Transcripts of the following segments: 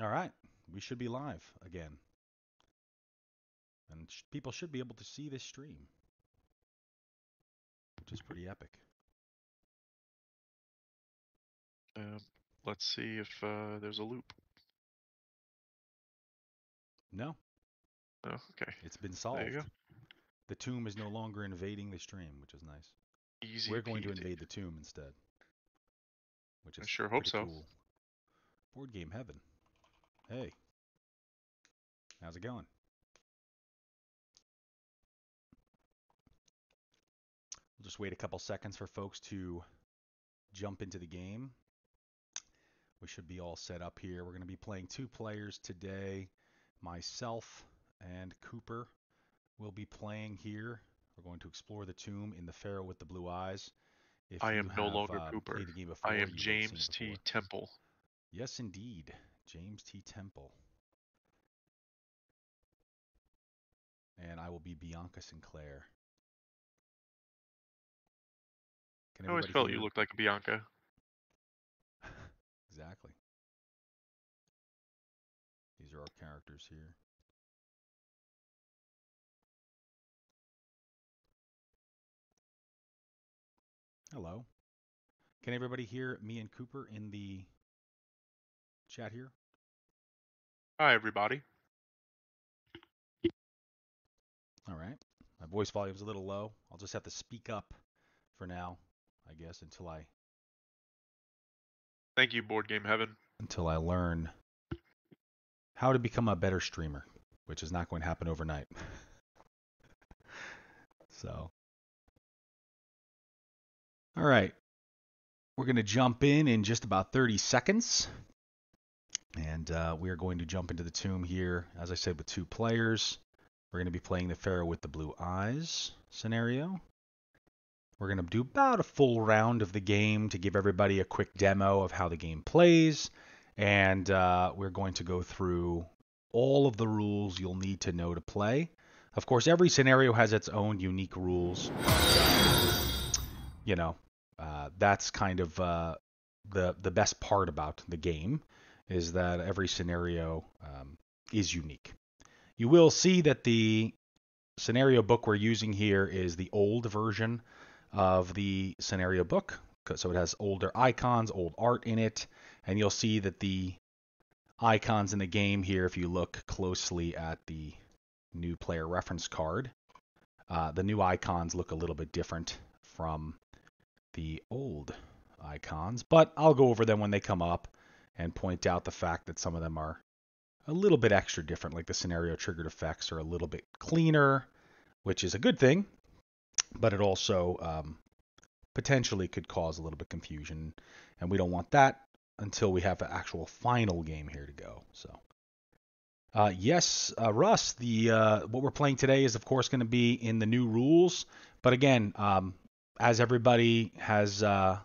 All right, we should be live again. And sh- people should be able to see this stream, which is pretty epic. Uh, let's see if uh, there's a loop. No, Oh, okay. it's been solved. There you go. The tomb is no longer invading the stream, which is nice. Easy. We're going to peasy. invade the tomb instead, which I is sure hope pretty so. Cool. Board game heaven. Hey, how's it going? We'll just wait a couple seconds for folks to jump into the game. We should be all set up here. We're going to be playing two players today. Myself and Cooper will be playing here. We're going to explore the tomb in the Pharaoh with the blue eyes. If I am no longer uh, Cooper. the game before, I am will have seen it James T. Temple. Yes, indeed. James T. Temple. And I will be Bianca Sinclair. Can I always everybody felt you looked like Bianca. Exactly. These are our characters here. Hello. Can everybody hear me and Cooper in the chat here? Hi, everybody. All right. My voice volume's a little low. I'll just have to speak up for now, I guess, until I Thank you, Board Game Heaven. until I learn how to become a better streamer, which is not going to happen overnight. so, all right, we're going to jump in in just about 30 seconds, and uh, we are going to jump into the tomb here, as I said, with two players. We're going to be playing the Pharaoh with the blue eyes scenario. We're going to do about a full round of the game to give everybody a quick demo of how the game plays. And uh, we're going to go through all of the rules you'll need to know to play. Of course, every scenario has its own unique rules. You know, uh, that's kind of uh, the the best part about the game is that every scenario um, is unique. You will see that the scenario book we're using here is the old version of the scenario book. So it has older icons, old art in it, and you'll see that the icons in the game here, if you look closely at the new player reference card, uh, the new icons look a little bit different from the old icons, but I'll go over them when they come up and point out the fact that some of them are a little bit extra different, like the scenario triggered effects are a little bit cleaner, which is a good thing, but it also um, potentially could cause a little bit confusion, and we don't want that until we have an actual final game here to go. So, uh, yes, uh, Russ, the uh, what we're playing today is of course going to be in the new rules, but again, um, as everybody has uh,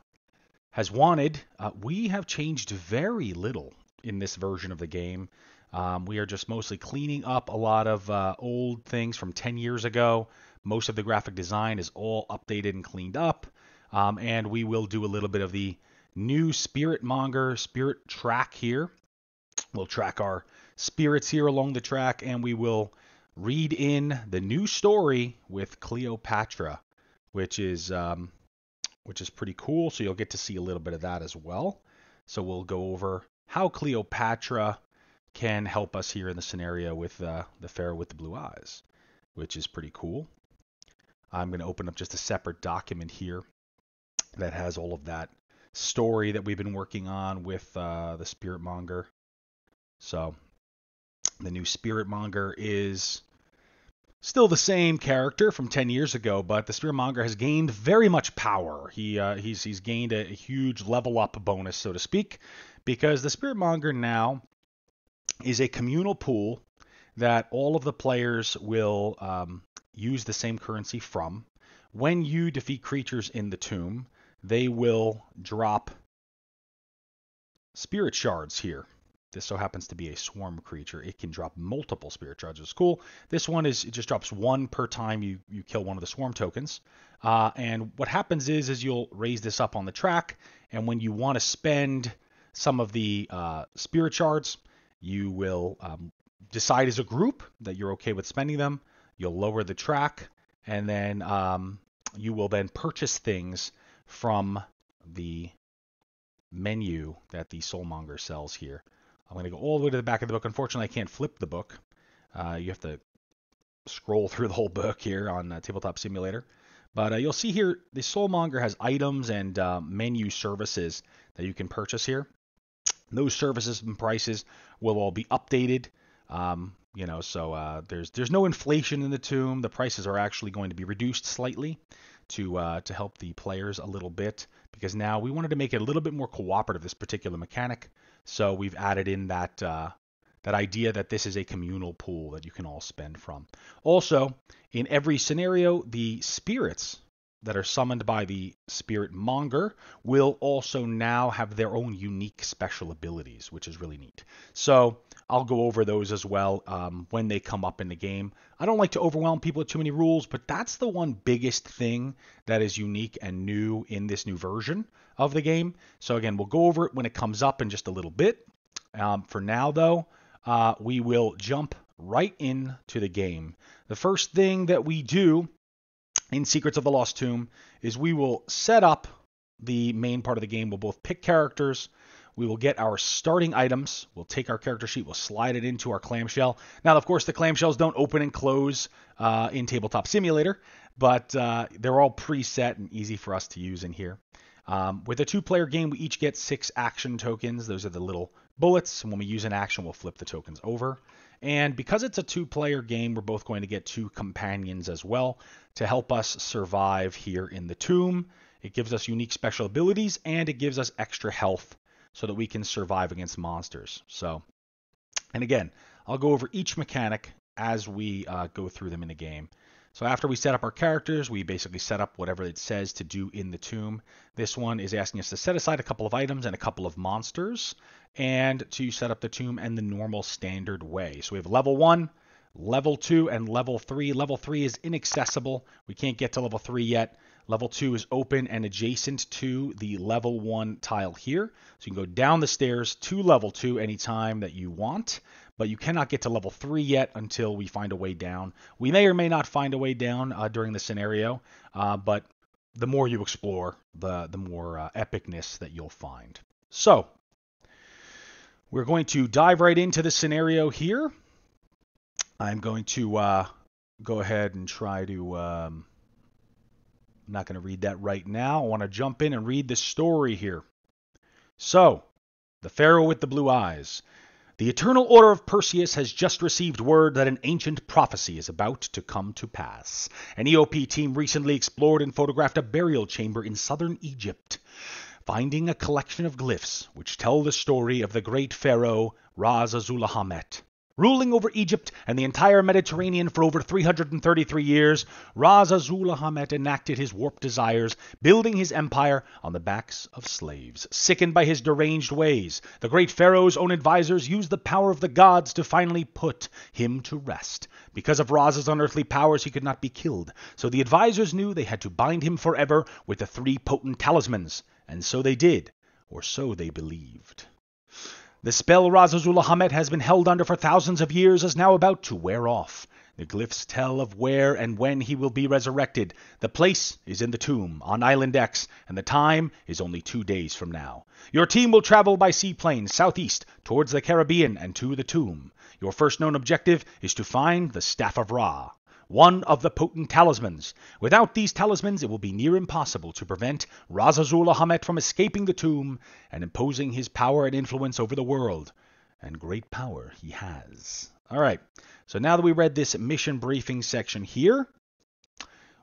has wanted, uh, we have changed very little in this version of the game. Um, we are just mostly cleaning up a lot of uh, old things from 10 years ago. Most of the graphic design is all updated and cleaned up. Um, and we will do a little bit of the new Spirit Monger Spirit track here. We'll track our spirits here along the track, and we will read in the new story with Cleopatra, which is um, which is pretty cool. So you'll get to see a little bit of that as well. So we'll go over how Cleopatra can help us here in the scenario with uh, the Pharaoh with the blue eyes, which is pretty cool. I'm going to open up just a separate document here that has all of that story that we've been working on with uh, the Spirit Monger. So the new Spirit Monger is still the same character from 10 years ago, but the Spirit Monger has gained very much power. He uh, he's he's gained a, huge level up bonus, so to speak, because the Spirit Monger now is a communal pool that all of the players will um, use the same currency from. When you defeat creatures in the tomb, they will drop spirit shards here. This so happens to be a swarm creature. It can drop multiple spirit charges. Cool. This one is it just drops one per time you you kill one of the swarm tokens. Uh, and what happens is is you'll raise this up on the track, and when you want to spend some of the uh, spirit shards, you will um, decide as a group that you're okay with spending them. You'll lower the track, and then um, you will then purchase things from the menu that the Soulmonger sells here. I'm going to go all the way to the back of the book. Unfortunately, I can't flip the book. Uh, you have to scroll through the whole book here on uh, Tabletop Simulator. But uh, you'll see here the Soulmonger has items and uh, menu services that you can purchase here. Those services and prices will all be updated. Um, you know, so uh, there's there's no inflation in the tomb. The prices are actually going to be reduced slightly to uh, to help the players a little bit because now we wanted to make it a little bit more cooperative this particular mechanic. So we've added in that uh, that idea that this is a communal pool that you can all spend from. Also, in every scenario, the spirits that are summoned by the spirit monger will also now have their own unique special abilities, which is really neat. So I'll go over those as well um, when they come up in the game. I don't like to overwhelm people with too many rules, but that's the one biggest thing that is unique and new in this new version of the game. So again, we'll go over it when it comes up in just a little bit. Um, for now, though, uh, we will jump right into the game. The first thing that we do in Secrets of the Lost Tomb is we will set up the main part of the game. We'll both pick characters. We will get our starting items. We'll take our character sheet. We'll slide it into our clamshell. Now, of course, the clamshells don't open and close uh, in Tabletop Simulator, but uh, they're all preset and easy for us to use in here. Um, with a two-player game, we each get six action tokens. Those are the little bullets. And when we use an action, we'll flip the tokens over. And because it's a two-player game, we're both going to get two companions as well to help us survive here in the tomb. It gives us unique special abilities and it gives us extra health so that we can survive against monsters. So, and again, I'll go over each mechanic as we uh, go through them in the game. So after we set up our characters, we basically set up whatever it says to do in the tomb. This one is asking us to set aside a couple of items and a couple of monsters and to set up the tomb in the normal standard way. So we have level 1, level 2, and level 3. Level 3 is inaccessible. We can't get to level 3 yet. Level 2 is open and adjacent to the level 1 tile here. So you can go down the stairs to level 2 anytime that you want but you cannot get to level 3 yet until we find a way down. We may or may not find a way down uh, during the scenario, uh, but the more you explore, the, the more uh, epicness that you'll find. So, we're going to dive right into the scenario here. I'm going to uh, go ahead and try to. Um, I'm not going to read that right now. I want to jump in and read the story here. So, the Pharaoh with the blue eyes. The Eternal Order of Perseus has just received word that an ancient prophecy is about to come to pass. An EOP team recently explored and photographed a burial chamber in southern Egypt, finding a collection of glyphs which tell the story of the great pharaoh Ras Azulahamet. Ruling over Egypt and the entire Mediterranean for over 333 years, Ras Azulahamet enacted his warped desires, building his empire on the backs of slaves. Sickened by his deranged ways, the great pharaoh's own advisors used the power of the gods to finally put him to rest. Because of Ras's unearthly powers, he could not be killed, so the advisors knew they had to bind him forever with the three potent talismans, and so they did, or so they believed. The spell Ras Azulahamet has been held under for thousands of years is now about to wear off. The glyphs tell of where and when he will be resurrected. The place is in the tomb on Island X, and the time is only two days from now. Your team will travel by seaplane southeast towards the Caribbean and to the tomb. Your first known objective is to find the Staff of Ra one of the potent talismans. Without these talismans, it will be near impossible to prevent Ras Azulahamet from escaping the tomb and imposing his power and influence over the world. And great power he has. All right, so now that we read this mission briefing section here,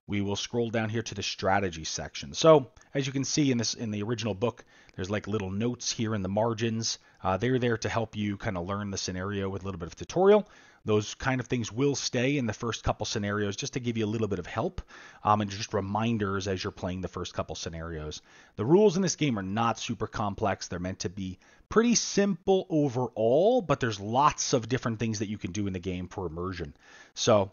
we will scroll down here to the strategy section. So, as you can see in this in the original book, there's like little notes here in the margins. Uh, they're there to help you kind of learn the scenario with a little bit of tutorial. Those kind of things will stay in the first couple scenarios just to give you a little bit of help um, and just reminders as you're playing the first couple scenarios. The rules in this game are not super complex. They're meant to be pretty simple overall, but there's lots of different things that you can do in the game for immersion. So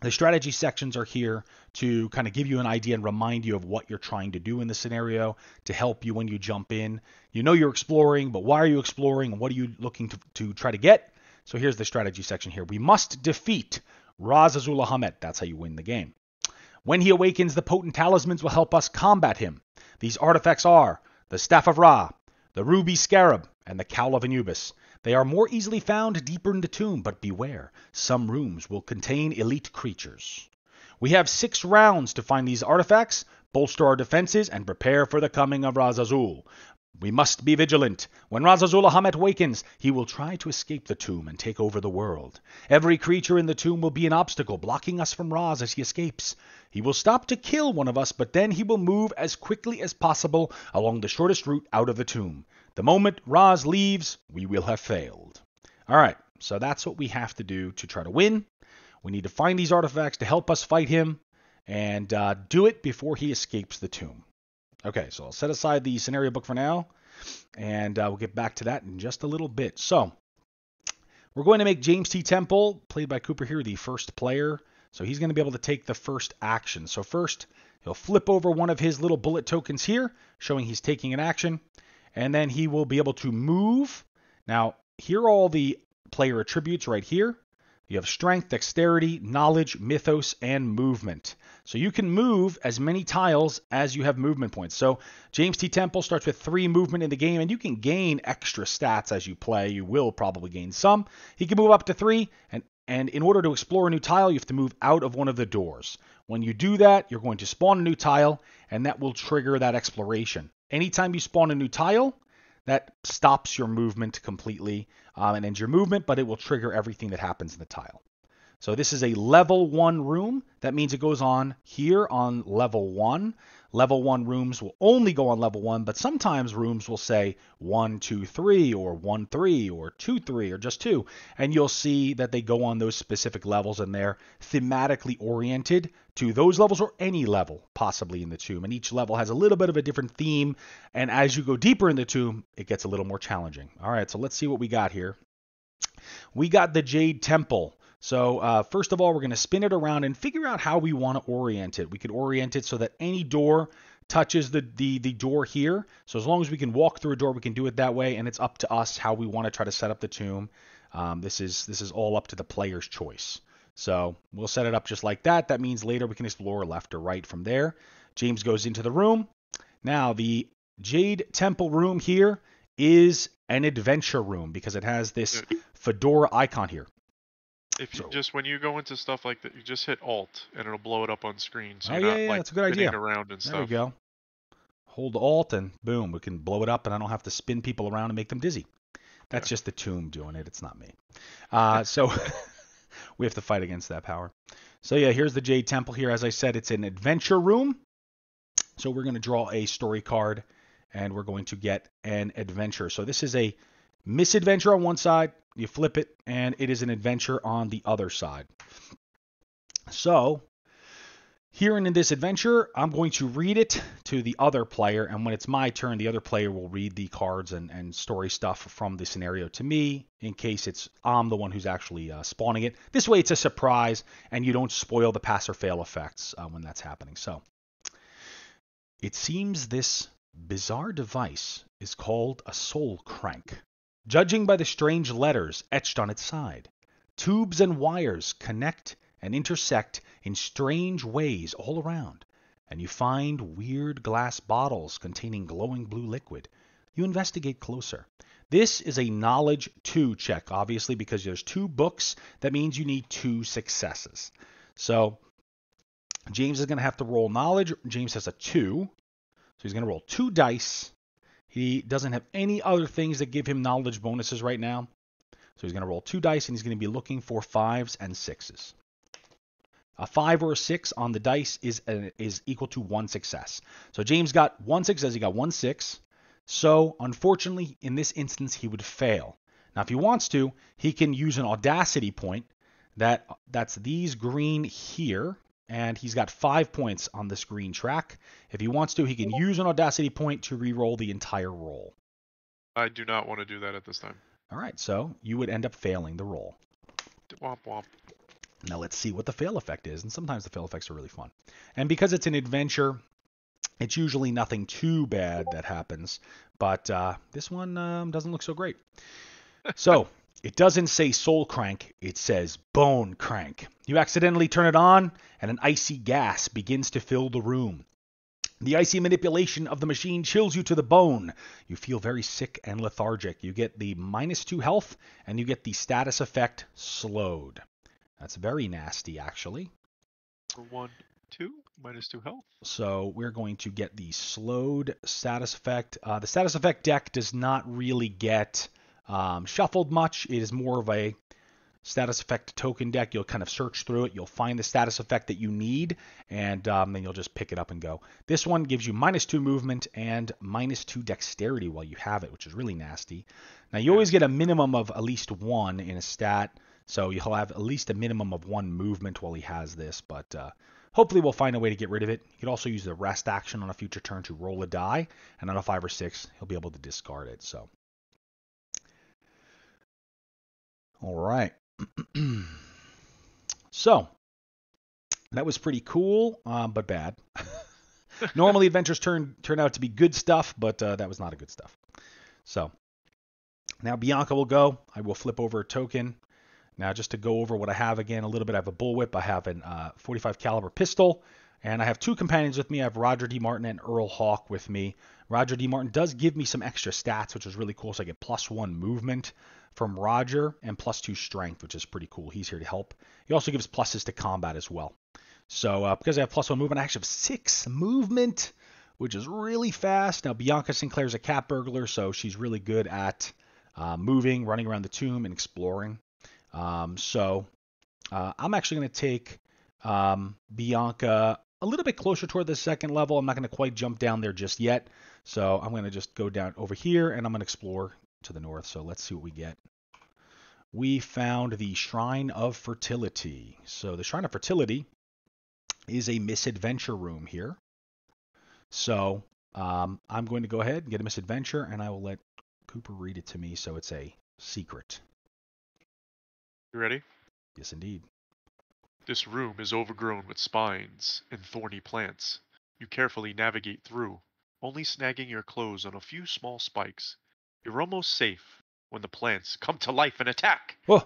The strategy sections are here to kind of give you an idea and remind you of what you're trying to do in the scenario to help you when you jump in. You know you're exploring, but why are you exploring what are you looking to, to try to get? So here's the strategy section here. We must defeat Raz Azula Hamet. That's how you win the game. When he awakens, the potent talismans will help us combat him. These artifacts are the Staff of Ra, the Ruby Scarab, and the Cowl of Anubis. They are more easily found deeper in the tomb, but beware, some rooms will contain elite creatures. We have six rounds to find these artifacts, bolster our defenses, and prepare for the coming of Razazul. We must be vigilant. When Razazul Hamet wakens, he will try to escape the tomb and take over the world. Every creature in the tomb will be an obstacle, blocking us from Raz as he escapes. He will stop to kill one of us, but then he will move as quickly as possible along the shortest route out of the tomb. The moment Raz leaves, we will have failed. All right, so that's what we have to do to try to win. We need to find these artifacts to help us fight him and uh, do it before he escapes the tomb. Okay, so I'll set aside the scenario book for now, and uh, we'll get back to that in just a little bit. So, we're going to make James T. Temple, played by Cooper here, the first player. So he's going to be able to take the first action. So first, he'll flip over one of his little bullet tokens here, showing he's taking an action and then he will be able to move. Now, here are all the player attributes right here. You have strength, dexterity, knowledge, mythos, and movement. So you can move as many tiles as you have movement points. So James T. Temple starts with three movement in the game, and you can gain extra stats as you play. You will probably gain some. He can move up to three, and, and in order to explore a new tile, you have to move out of one of the doors. When you do that, you're going to spawn a new tile, and that will trigger that exploration. Anytime you spawn a new tile, that stops your movement completely um, and ends your movement, but it will trigger everything that happens in the tile. So this is a level one room. That means it goes on here on level one. Level one rooms will only go on level one, but sometimes rooms will say one, two, three, or one, three, or two, three, or just two. And you'll see that they go on those specific levels and they're thematically oriented to those levels or any level possibly in the tomb. And each level has a little bit of a different theme. And as you go deeper in the tomb, it gets a little more challenging. All right, so let's see what we got here. We got the Jade Temple. So uh, first of all, we're going to spin it around and figure out how we want to orient it. We could orient it so that any door touches the, the, the door here. So as long as we can walk through a door, we can do it that way, and it's up to us how we want to try to set up the tomb. Um, this is this is all up to the player's choice. So we'll set it up just like that. That means later we can explore left or right from there. James goes into the room. Now the Jade Temple room here is an adventure room because it has this fedora icon here. If you So- just when you go into stuff like that, you just hit Alt and it'll blow it up on screen. So Oh, yeah, yeah, like that's a good idea. around and There stuff. we go. Hold Alt and boom, we can blow it up, and I don't have to spin people around and make them dizzy. That's Yeah. just the tomb doing it. It's not me. Uh, so we have to fight against that power. So yeah, here's the Jade Temple here. As I said, it's an adventure room. So we're going to draw a story card, and we're going to get an adventure. So this is a misadventure on one side. You flip it, and it is an adventure on the other side. So here in this adventure, I'm going to read it to the other player, and when it's my turn, the other player will read the cards and, and story stuff from the scenario to me in case it's I'm the one who's actually uh, spawning it. This way, it's a surprise, and you don't spoil the pass or fail effects uh, when that's happening. So, it seems this bizarre device is called a soul crank, judging by the strange letters etched on its side. Tubes and wires connect and intersect in strange ways all around, and you find weird glass bottles containing glowing blue liquid. You investigate closer. This is a knowledge 2 check, obviously, because there's two books. That means you need two successes. So James is going to have to roll knowledge. James has a 2. So he's going to roll two dice. He doesn't have any other things that give him knowledge bonuses right now. So he's going to roll two dice and he's going to be looking for fives and sixes. A five or a six on the dice is uh, is equal to one success. So James got one success. He got one six. So unfortunately, in this instance, he would fail. Now, if he wants to, he can use an audacity point. That that's these green here, and he's got five points on this green track. If he wants to, he can use an audacity point to re-roll the entire roll. I do not want to do that at this time. All right, so you would end up failing the roll. Womp womp. Now let's see what the fail effect is, and sometimes the fail effects are really fun. And because it's an adventure, it's usually nothing too bad that happens, but uh, this one um, doesn't look so great. so it doesn't say soul crank, it says bone crank. You accidentally turn it on, and an icy gas begins to fill the room. The icy manipulation of the machine chills you to the bone. You feel very sick and lethargic. You get the minus two health, and you get the status effect slowed. That's very nasty, actually. For one, two, minus two health. So we're going to get the slowed status effect. Uh, the status effect deck does not really get um, shuffled much. It is more of a status effect token deck. You'll kind of search through it. You'll find the status effect that you need, and um, then you'll just pick it up and go. This one gives you minus two movement and minus two dexterity while you have it, which is really nasty. Now you always get a minimum of at least one in a stat, so you'll have at least a minimum of one movement while he has this. But uh, hopefully we'll find a way to get rid of it. You could also use the rest action on a future turn to roll a die, and on a five or six, he'll be able to discard it. So. All right. so that was pretty cool, uh, but bad. Normally, adventures turn turn out to be good stuff, but uh, that was not a good stuff. So now Bianca will go. I will flip over a token. Now, just to go over what I have again a little bit, I have a bullwhip. I have a uh, 45 caliber pistol, and I have two companions with me. I have Roger D. Martin and Earl Hawk with me. Roger D. Martin does give me some extra stats, which is really cool. So I get plus one movement from Roger and plus two strength, which is pretty cool. He's here to help. He also gives pluses to combat as well. So uh, because I have plus one movement, I actually have six movement, which is really fast. Now Bianca Sinclair's a cat burglar, so she's really good at uh, moving, running around the tomb, and exploring. Um, so uh, I'm actually going to take um, Bianca a little bit closer toward the second level. I'm not going to quite jump down there just yet. So I'm going to just go down over here and I'm going to explore to the north. So let's see what we get. We found the Shrine of Fertility. So the Shrine of Fertility is a misadventure room here. So um, I'm going to go ahead and get a misadventure and I will let Cooper read it to me so it's a secret. You ready? Yes, indeed. This room is overgrown with spines and thorny plants. You carefully navigate through, only snagging your clothes on a few small spikes. You're almost safe when the plants come to life and attack. Whoa.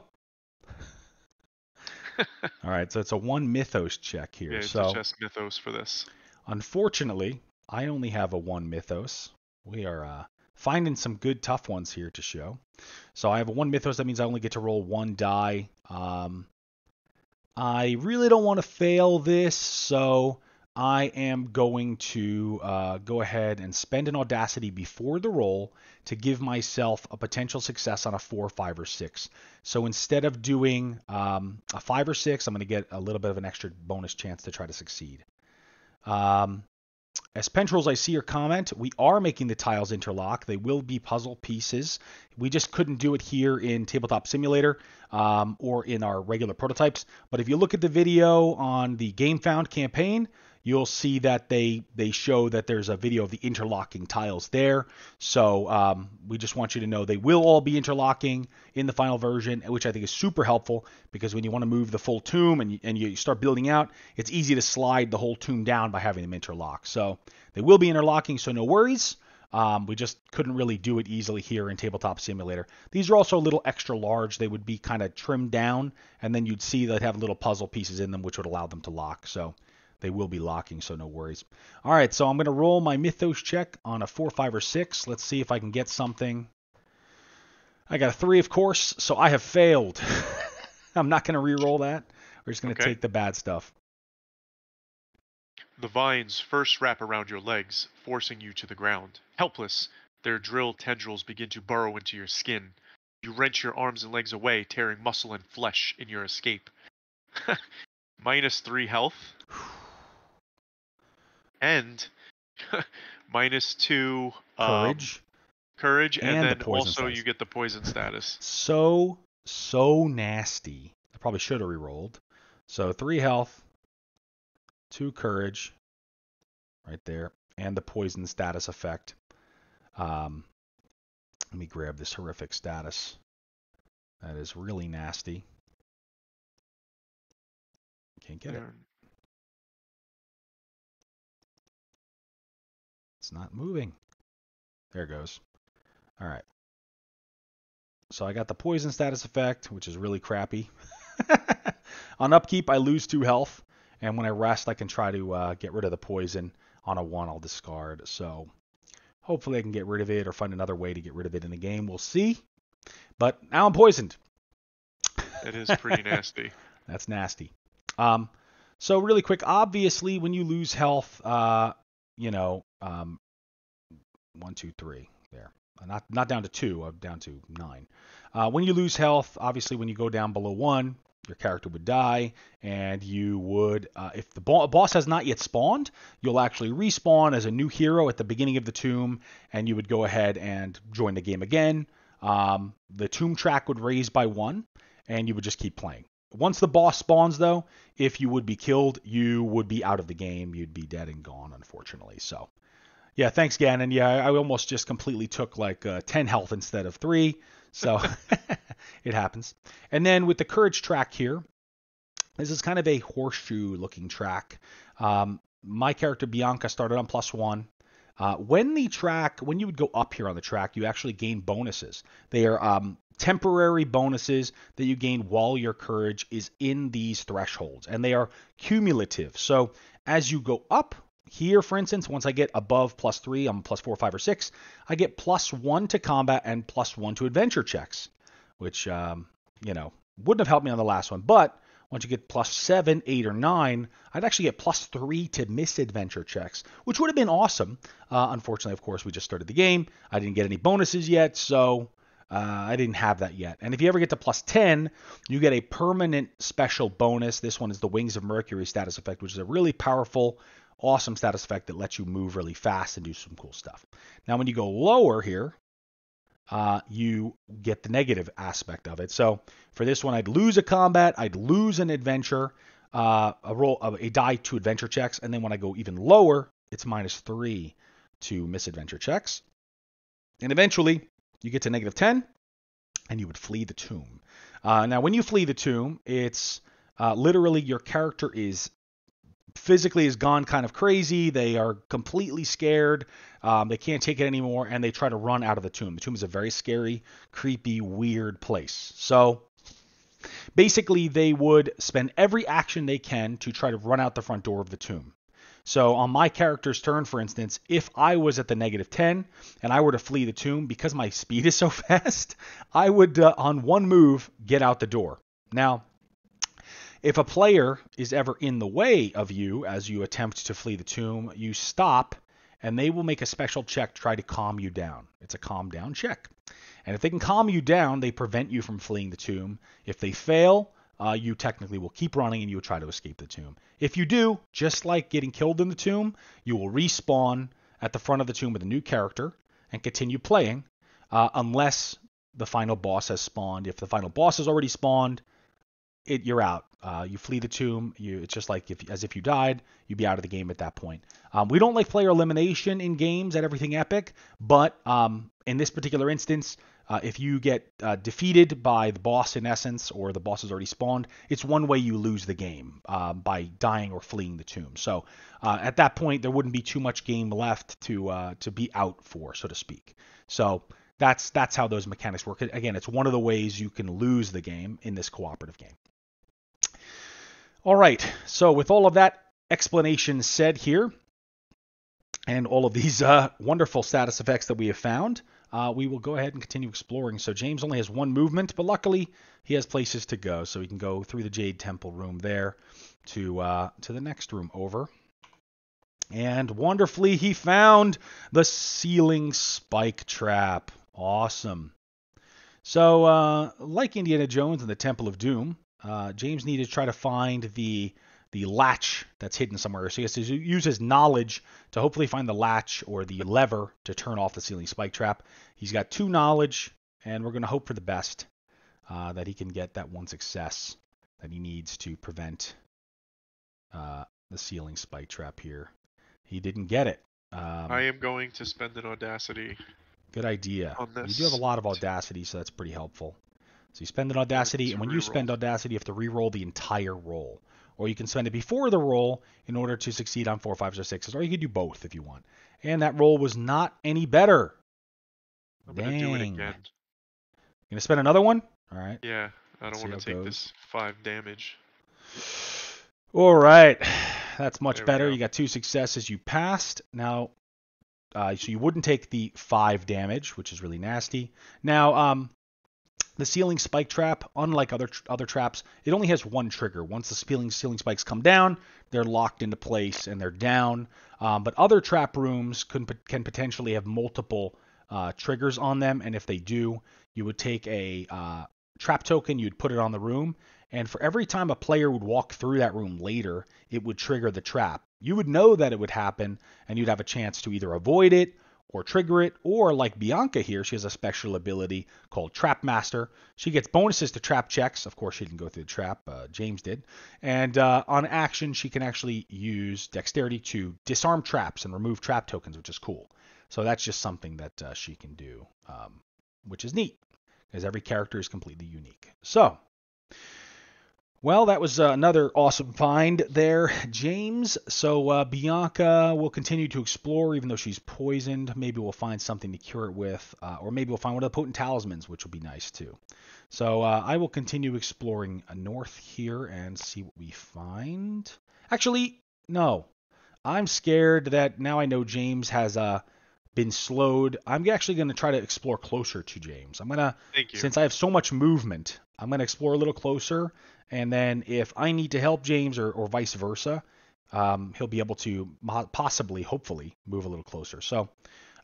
All right, so it's a one mythos check here. Yeah, it's so chess mythos for this. unfortunately, I only have a one mythos. We are uh, finding some good tough ones here to show. So I have a one mythos. That means I only get to roll one die. Um, I really don't want to fail this, so I am going to uh, go ahead and spend an audacity before the roll to give myself a potential success on a four, five, or six. So instead of doing um, a five or six, I'm going to get a little bit of an extra bonus chance to try to succeed. Um, as Pentrals, I see your comment. We are making the tiles interlock. They will be puzzle pieces. We just couldn't do it here in Tabletop Simulator um, or in our regular prototypes. But if you look at the video on the GameFound campaign, you'll see that they they show that there's a video of the interlocking tiles there. So um, we just want you to know they will all be interlocking in the final version, which I think is super helpful because when you want to move the full tomb and you, and you start building out, it's easy to slide the whole tomb down by having them interlock. So they will be interlocking, so no worries. Um, we just couldn't really do it easily here in Tabletop Simulator. These are also a little extra large. They would be kind of trimmed down, and then you'd see they'd have little puzzle pieces in them, which would allow them to lock. So they will be locking, so no worries. All right, so I'm going to roll my Mythos check on a 4, 5, or 6. Let's see if I can get something. I got a 3, of course, so I have failed. I'm not going to re-roll that. We're just going to Okay. take the bad stuff. The vines first wrap around your legs, forcing you to the ground. Helpless, their drill tendrils begin to burrow into your skin. You wrench your arms and legs away, tearing muscle and flesh in your escape. Minus three health. And minus two um, Courage. courage, and, and then poison also status. you get the poison status. so, so nasty. I probably should have re-rolled. So 3 health, 2 courage, right there, and the poison status effect. Um, let me grab this horrific status. That is really nasty. Can't get it. It's not moving. There it goes. All right. So I got the poison status effect, which is really crappy. on upkeep, I lose two health, and when I rest, I can try to uh, get rid of the poison. On a one, I'll discard. So hopefully, I can get rid of it or find another way to get rid of it in the game. We'll see. But now I'm poisoned. That is pretty nasty. That's nasty. Um, so really quick, obviously, when you lose health, uh, you know, um, one, two, three, there. Uh, Not not down to two, I'm down to nine. Uh, when you lose health, obviously, when you go down below one, your character would die, and you would, uh, if the bo- boss has not yet spawned, you'll actually respawn as a new hero at the beginning of the tomb, and you would go ahead and join the game again. Um, the tomb track would raise by one, and you would just keep playing. Once the boss spawns, though, if you would be killed, you would be out of the game. You'd be dead and gone, unfortunately. So, yeah, thanks, Ganon. Yeah, I almost just completely took like uh, 10 health instead of 3. So, it happens. And then with the courage track here, this is kind of a horseshoe looking track. Um, my character Bianca started on plus one. Uh, when the track, when you would go up here on the track, you actually gain bonuses. They are um, temporary bonuses that you gain while your courage is in these thresholds, and they are cumulative. So as you go up here, for instance, once I get above plus three, I'm plus four, five, or six, I get plus one to combat and plus one to adventure checks, which, um, you know, wouldn't have helped me on the last one. But once you get plus seven, eight, or nine, I'd actually get plus three to misadventure checks, which would have been awesome. Uh, unfortunately, of course, we just started the game. I didn't get any bonuses yet, so uh, I didn't have that yet. And if you ever get to plus 10, you get a permanent special bonus. This one is the Wings of Mercury status effect, which is a really powerful, awesome status effect that lets you move really fast and do some cool stuff. Now, when you go lower here, uh, you get the negative aspect of it. So for this one, I'd lose a combat, I'd lose an adventure, uh, a roll, a die to adventure checks, and then when I go even lower, it's minus three to misadventure checks. And eventually, you get to negative 10, and you would flee the tomb. Uh, now, when you flee the tomb, it's uh, literally your character is physically has gone kind of crazy. They are completely scared. Um, they can't take it anymore, and they try to run out of the tomb. The tomb is a very scary, creepy, weird place. So basically, they would spend every action they can to try to run out the front door of the tomb. So on my character's turn, for instance, if I was at the negative 10 and I were to flee the tomb, because my speed is so fast, I would, uh, on one move, get out the door. Now, if a player is ever in the way of you as you attempt to flee the tomb, you stop and they will make a special check to try to calm you down. It's a calm down check. And if they can calm you down, they prevent you from fleeing the tomb. If they fail, uh, you technically will keep running and you will try to escape the tomb. If you do, just like getting killed in the tomb, you will respawn at the front of the tomb with a new character and continue playing uh, unless the final boss has spawned. If the final boss has already spawned, it, you're out. Uh, you flee the tomb. You, it's just like if, as if you died. You'd be out of the game at that point. Um, we don't like player elimination in games at Everything Epic, but um, in this particular instance, uh, if you get uh, defeated by the boss in essence, or the boss has already spawned, it's one way you lose the game uh, by dying or fleeing the tomb. So uh, at that point, there wouldn't be too much game left to uh, to be out for, so to speak. So that's that's how those mechanics work. Again, it's one of the ways you can lose the game in this cooperative game. All right, so with all of that explanation said here, and all of these uh, wonderful status effects that we have found, uh, we will go ahead and continue exploring. So James only has one movement, but luckily he has places to go, so he can go through the Jade Temple room there to uh, to the next room over. And wonderfully, he found the ceiling spike trap. Awesome. So, uh, like Indiana Jones and the Temple of Doom, uh, James needed to try to find the the latch that's hidden somewhere. So he has to use his knowledge to hopefully find the latch or the lever to turn off the ceiling spike trap. He's got two knowledge, and we're going to hope for the best uh, that he can get that one success that he needs to prevent uh, the ceiling spike trap here. He didn't get it. Um, I am going to spend an audacity. Good idea. on You do have a lot of audacity, so that's pretty helpful. So you spend an audacity, and when you spend audacity, you have to re-roll the entire roll. or you can spend it before the roll in order to succeed on four, fives, or sixes, or you could do both if you want. And that roll was not any better. I'm gonna do it Dang. You Gonna spend another one? All right. Yeah, I don't want to take goes. this five damage. All right. That's much There better. go. You got two successes. You passed. Now, uh, so you wouldn't take the five damage, which is really nasty. Now, um, the ceiling spike trap, unlike other other traps, it only has one trigger. Once the ceiling ceiling spikes come down, they're locked into place and they're down. Um, but other trap rooms can can potentially have multiple uh, triggers on them, and if they do, you would take a uh, trap token, you'd put it on the room, and for every time a player would walk through that room later, it would trigger the trap. You would know that it would happen, and you'd have a chance to either avoid it or trigger it, or like Bianca here, she has a special ability called Trap Master. She gets bonuses to trap checks. Of course, she didn't go through the trap, uh, James did. And uh, on action, she can actually use dexterity to disarm traps and remove trap tokens, which is cool. So that's just something that uh, she can do, um, which is neat, because every character is completely unique. So, well, that was uh, another awesome find there, James. So uh, Bianca will continue to explore, even though she's poisoned. Maybe we'll find something to cure it with, uh, or maybe we'll find one of the potent talismans, which will be nice too. So uh, I will continue exploring uh, north here and see what we find. Actually, no. I'm scared that now I know James has uh, been slowed. I'm actually going to try to explore closer to James. I'm going to Thank you. since I have so much movement, I'm going to explore a little closer. And then if I need to help James or, or vice versa, um, he'll be able to possibly, hopefully, move a little closer. So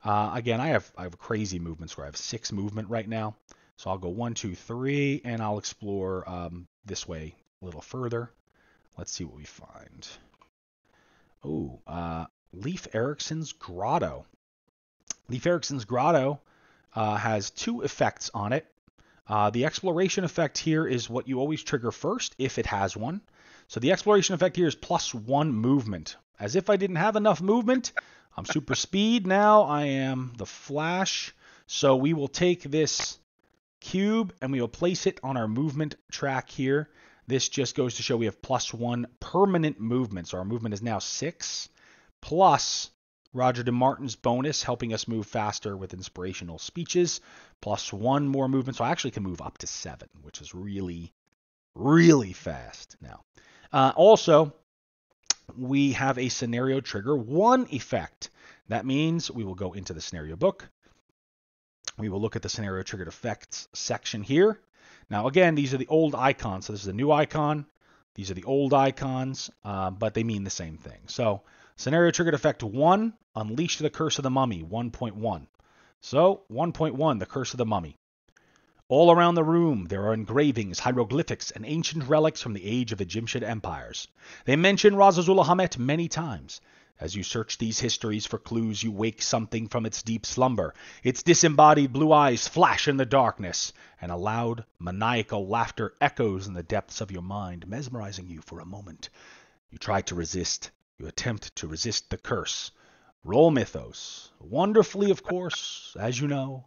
uh, again, I have I have crazy movements where I have six movement right now. So I'll go one, two, three, and I'll explore um, this way a little further. Let's see what we find. Oh, uh, Leif Erikson's Grotto. Leif Erikson's Grotto uh, has two effects on it. Uh, the exploration effect here is what you always trigger first, if it has one. So the exploration effect here is plus one movement. As if I didn't have enough movement, I'm super speed now. I am the Flash. So we will take this cube and we will place it on our movement track here. This just goes to show we have plus one permanent movement. So our movement is now six, plus Roger DeMartin's bonus, helping us move faster with inspirational speeches, plus one more movement. So I actually can move up to seven, which is really, really fast now. Uh, also, we have a scenario trigger one effect. That means we will go into the scenario book. We will look at the scenario triggered effects section here. Now, again, these are the old icons. So this is a new icon. These are the old icons, uh, but they mean the same thing. So scenario triggered effect 1, Unleash the Curse of the Mummy, 1.1. So 1.1, the Curse of the Mummy. All around the room, there are engravings, hieroglyphics, and ancient relics from the age of Egyptian empires. They mention Razazul Hamet many times. As you search these histories for clues, you wake something from its deep slumber. Its disembodied blue eyes flash in the darkness, and a loud, maniacal laughter echoes in the depths of your mind, mesmerizing you for a moment. You try to resist. You attempt to resist the curse. Roll mythos. Wonderfully, of course, as you know.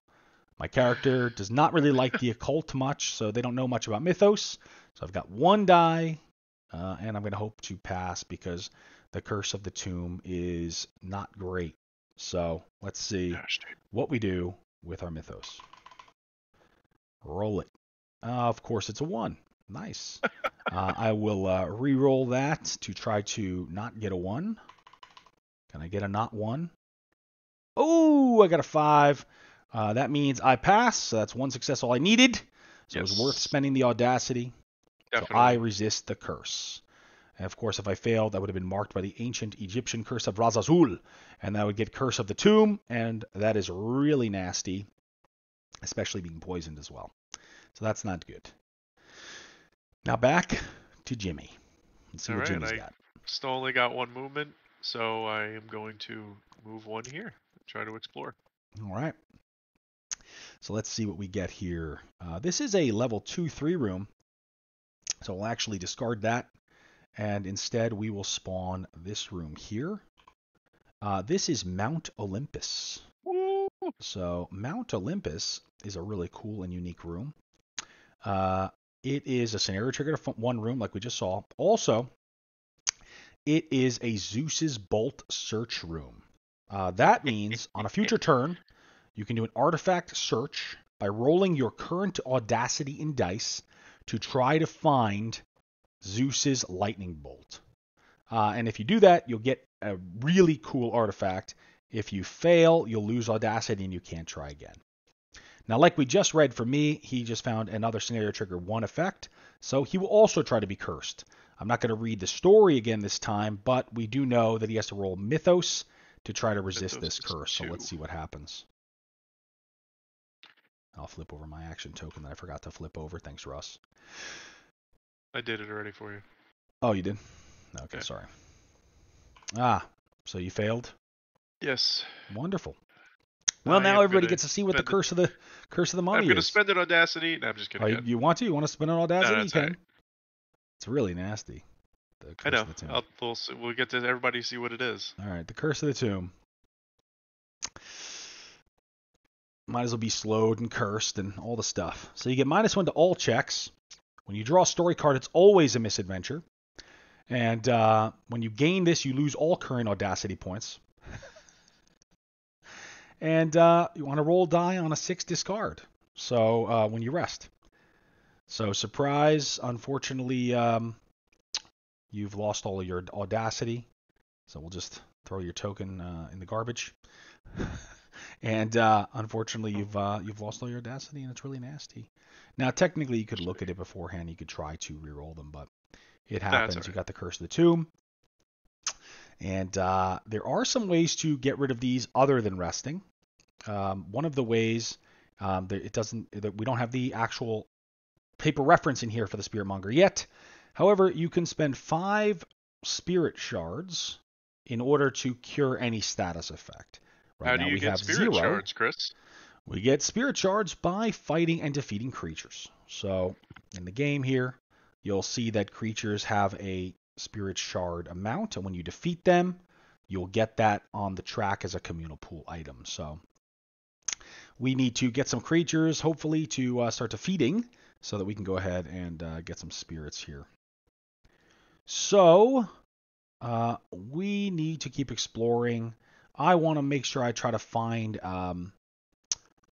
My character does not really like the occult much, so they don't know much about mythos. So I've got one die, uh, and I'm going to hope to pass because the curse of the tomb is not great. So let's see what we do with our mythos. Roll it. Uh, of course, it's a one. Nice. uh, I will uh, re-roll that to try to not get a one. Can I get a not one? Oh, I got a five. Uh, that means I pass. So that's one success, all I needed. So it was worth spending the audacity. Definitely. So I resist the curse. And of course, if I failed, that would have been marked by the ancient Egyptian curse of Razazul, and that would get curse of the tomb, and that is really nasty, especially being poisoned as well. So that's not good. Now back to Jimmy. Let's see what Alright, Jimmy's I- got. Still only got one movement, so I am going to move one here. Try to explore. All right. So let's see what we get here. Uh, this is a level 2 3 room. So we'll actually discard that. And instead, we will spawn this room here. Uh, this is Mount Olympus. Woo! So Mount Olympus is a really cool and unique room. Uh, it is a scenario trigger f- one room, like we just saw. Also, it is a Zeus's Bolt search room. Uh, that means on a future turn, you can do an artifact search by rolling your current audacity in dice to try to find Zeus's lightning bolt. Uh, and if you do that, you'll get a really cool artifact. If you fail, you'll lose audacity and you can't try again. Now, like we just read for me, he just found another scenario trigger one effect, so he will also try to be cursed. I'm not going to read the story again this time, but we do know that he has to roll Mythos to try to resist Mythos this is curse. So let's see what happens. I'll flip over my action token that I forgot to flip over. Thanks, Russ. I did it already for you. Oh, you did? Okay, Yeah. sorry. Ah, so you failed? Yes. Wonderful. Well, I now everybody gets to see what the spend it- curse of the curse of the mummy I'm gonna is. spend an audacity. No, I'm just kidding. Oh, you, want to? You want to spin an audacity? you can. alright. It's really nasty. I know. of the tomb. I'll, we'll we'll get to everybody see what it is. All right, the curse of the tomb. Might as well be slowed and cursed and all the stuff. So you get minus one to all checks. When you draw a story card, it's always a misadventure. And uh, when you gain this, you lose all current audacity points. And uh, you want to roll die on a six discard. So uh, when you rest. So surprise, unfortunately, um, you've lost all of your audacity. So we'll just throw your token uh, in the garbage. and uh, unfortunately, you've uh, you've lost all your audacity, and it's really nasty. Now, technically, you could look at it beforehand. You could try to re-roll them, but it happens. alright. You got the curse of the tomb, and uh, there are some ways to get rid of these other than resting. Um, one of the ways um, that it doesn't that we don't have the actual paper reference in here for the spirit monger yet. However, you can spend five spirit shards in order to cure any status effect. Right How now do you we get have spirit zero. shards, Chris? We get spirit shards by fighting and defeating creatures. So in the game here, you'll see that creatures have a spirit shard amount, and when you defeat them, you'll get that on the track as a communal pool item. So we need to get some creatures, hopefully, to uh, start feeding, so that we can go ahead and uh, get some spirits here. So uh, we need to keep exploring. I want to make sure I try to find um,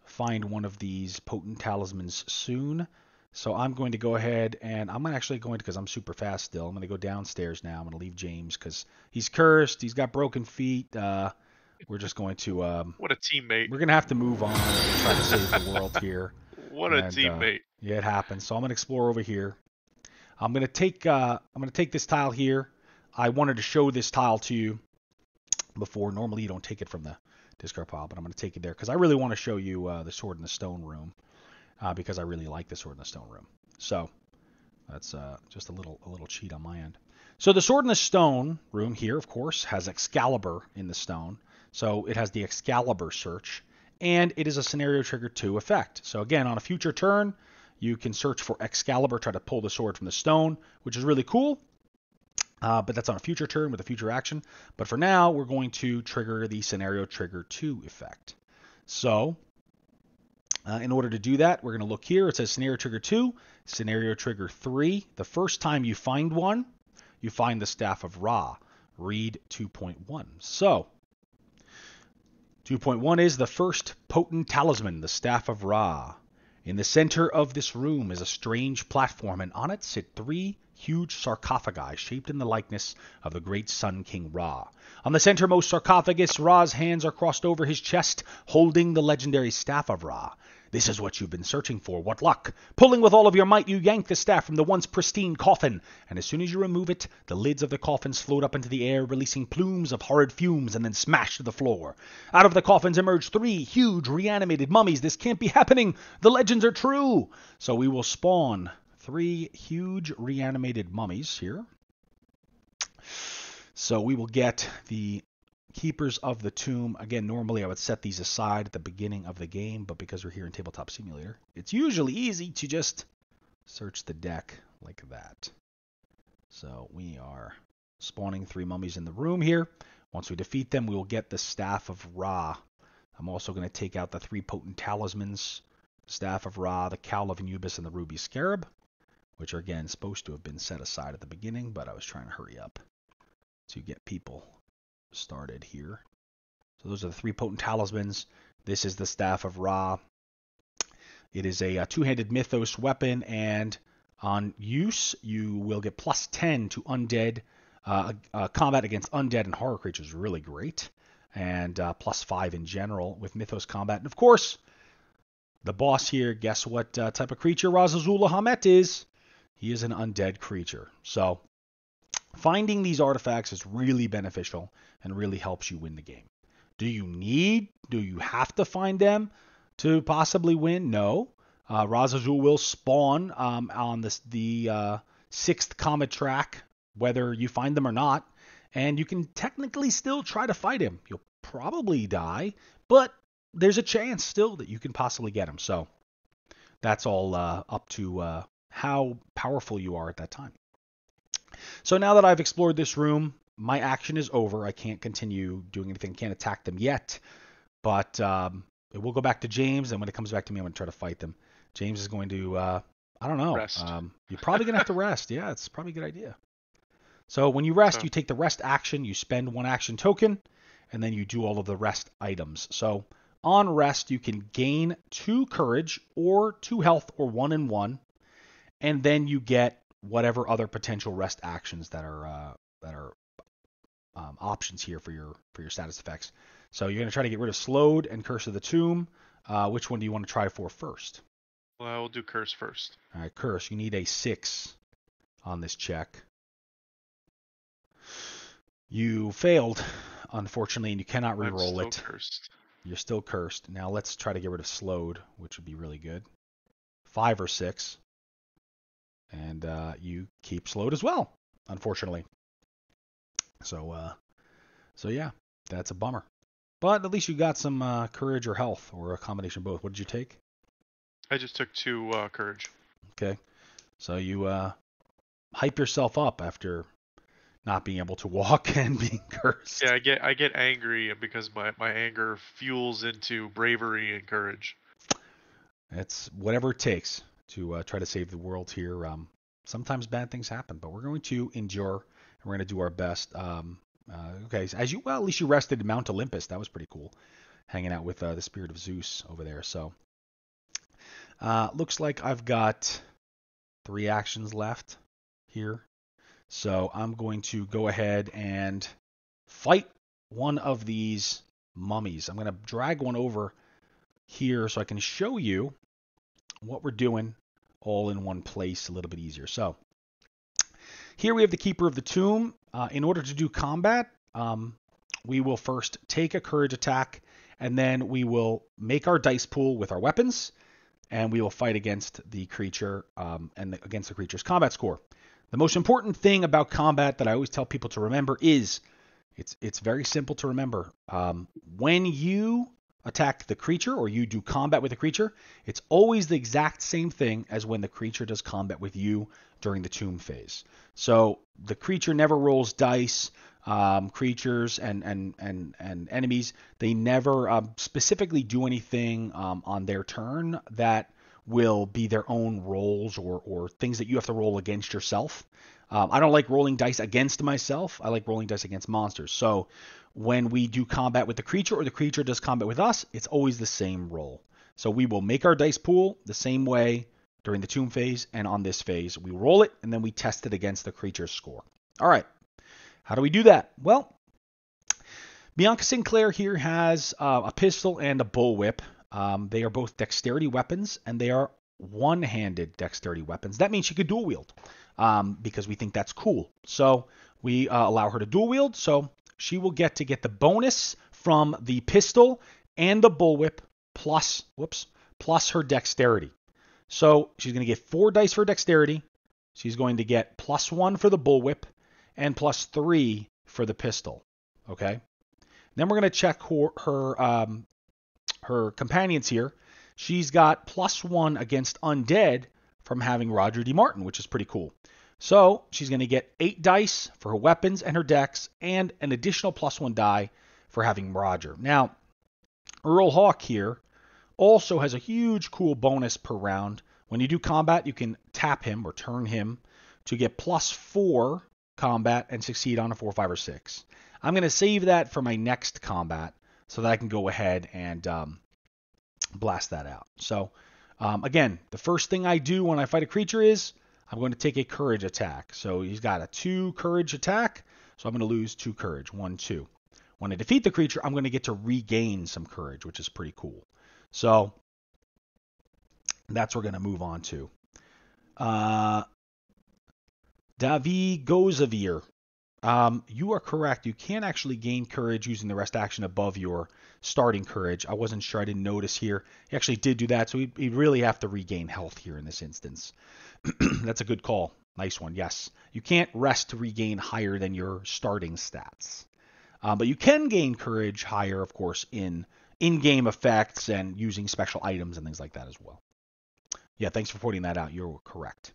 find one of these potent talismans soon. So I'm going to go ahead and I'm actually going to, because I'm super fast still, I'm going to go downstairs now. I'm going to leave James because he's cursed. He's got broken feet. Uh, we're just going to, um, What a teammate. we're going to have to move on and try to save the world here. What a and, uh, teammate. Yeah, it happens. So I'm going to explore over here. I'm going to take, uh, I'm going to take this tile here. I wanted to show this tile to you before. Normally you don't take it from the discard pile, but I'm going to take it there because I really want to show you uh, the sword in the stone room uh, because I really like the sword in the stone room. So that's uh, just a little a little cheat on my end. So the sword in the stone room here, of course, has Excalibur in the stone. So it has the Excalibur search, and it is a scenario trigger two effect. So again, on a future turn, you can search for Excalibur, try to pull the sword from the stone, which is really cool. Uh, but that's on a future turn with a future action. But for now, we're going to trigger the scenario trigger 2 effect. So, uh, in order to do that, we're going to look here. It says scenario trigger 2, scenario trigger 3. The first time you find one, you find the Staff of Ra. Read 2.1. So, 2.1 is the first potent talisman, the Staff of Ra. In the center of this room is a strange platform, and on it sit three huge sarcophagi shaped in the likeness of the great Sun King Ra. On the centermost sarcophagus, Ra's hands are crossed over his chest, holding the legendary Staff of Ra. This is what you've been searching for. What luck! Pulling with all of your might, you yank the staff from the once pristine coffin, and as soon as you remove it, the lids of the coffins float up into the air, releasing plumes of horrid fumes, and then smash to the floor. Out of the coffins emerge three huge reanimated mummies. This can't be happening. The legends are true. So we will spawn three huge reanimated mummies here. So we will get the Keepers of the Tomb. Again, normally I would set these aside at the beginning of the game, but because we're here in Tabletop Simulator, it's usually easy to just search the deck like that. So we are spawning three mummies in the room here. Once we defeat them, we will get the Staff of Ra. I'm also going to take out the three potent talismans Staff of Ra, the Cowl of Anubis, and the Ruby Scarab, which are again supposed to have been set aside at the beginning, but I was trying to hurry up. to get people started here. So those are the three potent talismans. This is the Staff of Ra. It is a, a two-handed Mythos weapon, and on use, you will get plus 10 to undead. Uh, uh, combat against undead and horror creatures really great, and uh, plus 5 in general with Mythos combat. And of course, the boss here, guess what uh, type of creature Razazul Ahamut is? He is an undead creature. So finding these artifacts is really beneficial and really helps you win the game. Do you need, do you have to find them to possibly win? No. Uh, Razazul will spawn um, on this, the uh, sixth comet track, whether you find them or not, and you can technically still try to fight him. You'll probably die, but there's a chance still that you can possibly get him. So that's all uh, up to uh, how powerful you are at that time. So now that I've explored this room, my action is over. I can't continue doing anything. Can't attack them yet. But um, it will go back to James, and when it comes back to me, I'm going to try to fight them. James is going to, uh, I don't know. Um, you're probably going to have to rest. Yeah, it's probably a good idea. So when you rest, you take the rest action, you spend one action token, and then you do all of the rest items. So on rest, you can gain two courage or two health or one in one, and then you get whatever other potential rest actions that are uh, that are um, options here for your for your status effects. So you're going to try to get rid of slowed and curse of the tomb. Uh, which one do you want to try for first? Well, I will do curse first. All right, curse. You need a six on this check. You failed, unfortunately, and you cannot re-roll it. Cursed. You're still cursed. Now let's try to get rid of slowed, which would be really good. Five or six. And uh, you keep slowed as well, unfortunately. So, uh, so yeah, that's a bummer. But at least you got some uh, courage or health, or a combination of both. What did you take? I just took two uh, courage. Okay, so you uh, hype yourself up after not being able to walk and being cursed. Yeah, I get I get angry because my my anger fuels into bravery and courage. It's whatever it takes to uh, try to save the world here. Um, sometimes bad things happen, but we're going to endure and we're going to do our best. Um, uh, okay, as you well, at least you rested in Mount Olympus. That was pretty cool, hanging out with uh, the spirit of Zeus over there. So, uh, looks like I've got three actions left here. So I'm going to go ahead and fight one of these mummies. I'm going to drag one over here so I can show you what we're doing all in one place a little bit easier. So here we have the Keeper of the Tomb. Uh, in order to do combat, um, we will first take a courage attack, and then we will make our dice pool with our weapons, and we will fight against the creature um, and the, against the creature's combat score. The most important thing about combat that I always tell people to remember is it's it's very simple to remember. Um, when you attack the creature or you do combat with the creature, it's always the exact same thing as when the creature does combat with you during the tomb phase. So the creature never rolls dice. Um, creatures and, and and and enemies they never um, specifically do anything um, on their turn that will be their own rolls or, or things that you have to roll against yourself. Um, I don't like rolling dice against myself. I like rolling dice against monsters. So when we do combat with the creature or the creature does combat with us, it's always the same roll. So we will make our dice pool the same way during the tomb phase and on this phase. We roll it and then we test it against the creature's score. All right. How do we do that? Well, Bianca Sinclair here has uh, a pistol and a bullwhip. Um, they are both dexterity weapons, and they are one-handed dexterity weapons. That means she could dual wield um, because we think that's cool. So we uh, allow her to dual wield. So she will get to get the bonus from the pistol and the bullwhip plus whoops plus her dexterity. So she's going to get four dice for dexterity. She's going to get plus one for the bullwhip and plus three for the pistol. Okay. Then we're going to check her, her um, her companions here, she's got plus one against undead from having Roger D. Martin, which is pretty cool. So she's going to get eight dice for her weapons and her decks, and an additional plus one die for having Roger. Now, Earl Hawk here also has a huge cool bonus per round. When you do combat, you can tap him or turn him to get plus four combat and succeed on a 4, 5, or 6. I'm going to save that for my next combat so that I can go ahead and um, blast that out. So, um, again, the first thing I do when I fight a creature is I'm going to take a courage attack. So he's got a 2 courage attack, so I'm going to lose 2 courage. 1, 2. When I defeat the creature, I'm going to get to regain some courage, which is pretty cool. So that's what we're going to move on to. Uh, Davi Gozavir. Um, you are correct. You can actually gain courage using the rest action above your starting courage. I wasn't sure. I didn't notice here. He actually did do that, so would really have to regain health here in this instance. That's a good call. Nice one. Yes. You can't rest to regain higher than your starting stats. Um, but you can gain courage higher, of course, in in-game effects and using special items and things like that as well. Yeah, thanks for pointing that out. You're correct.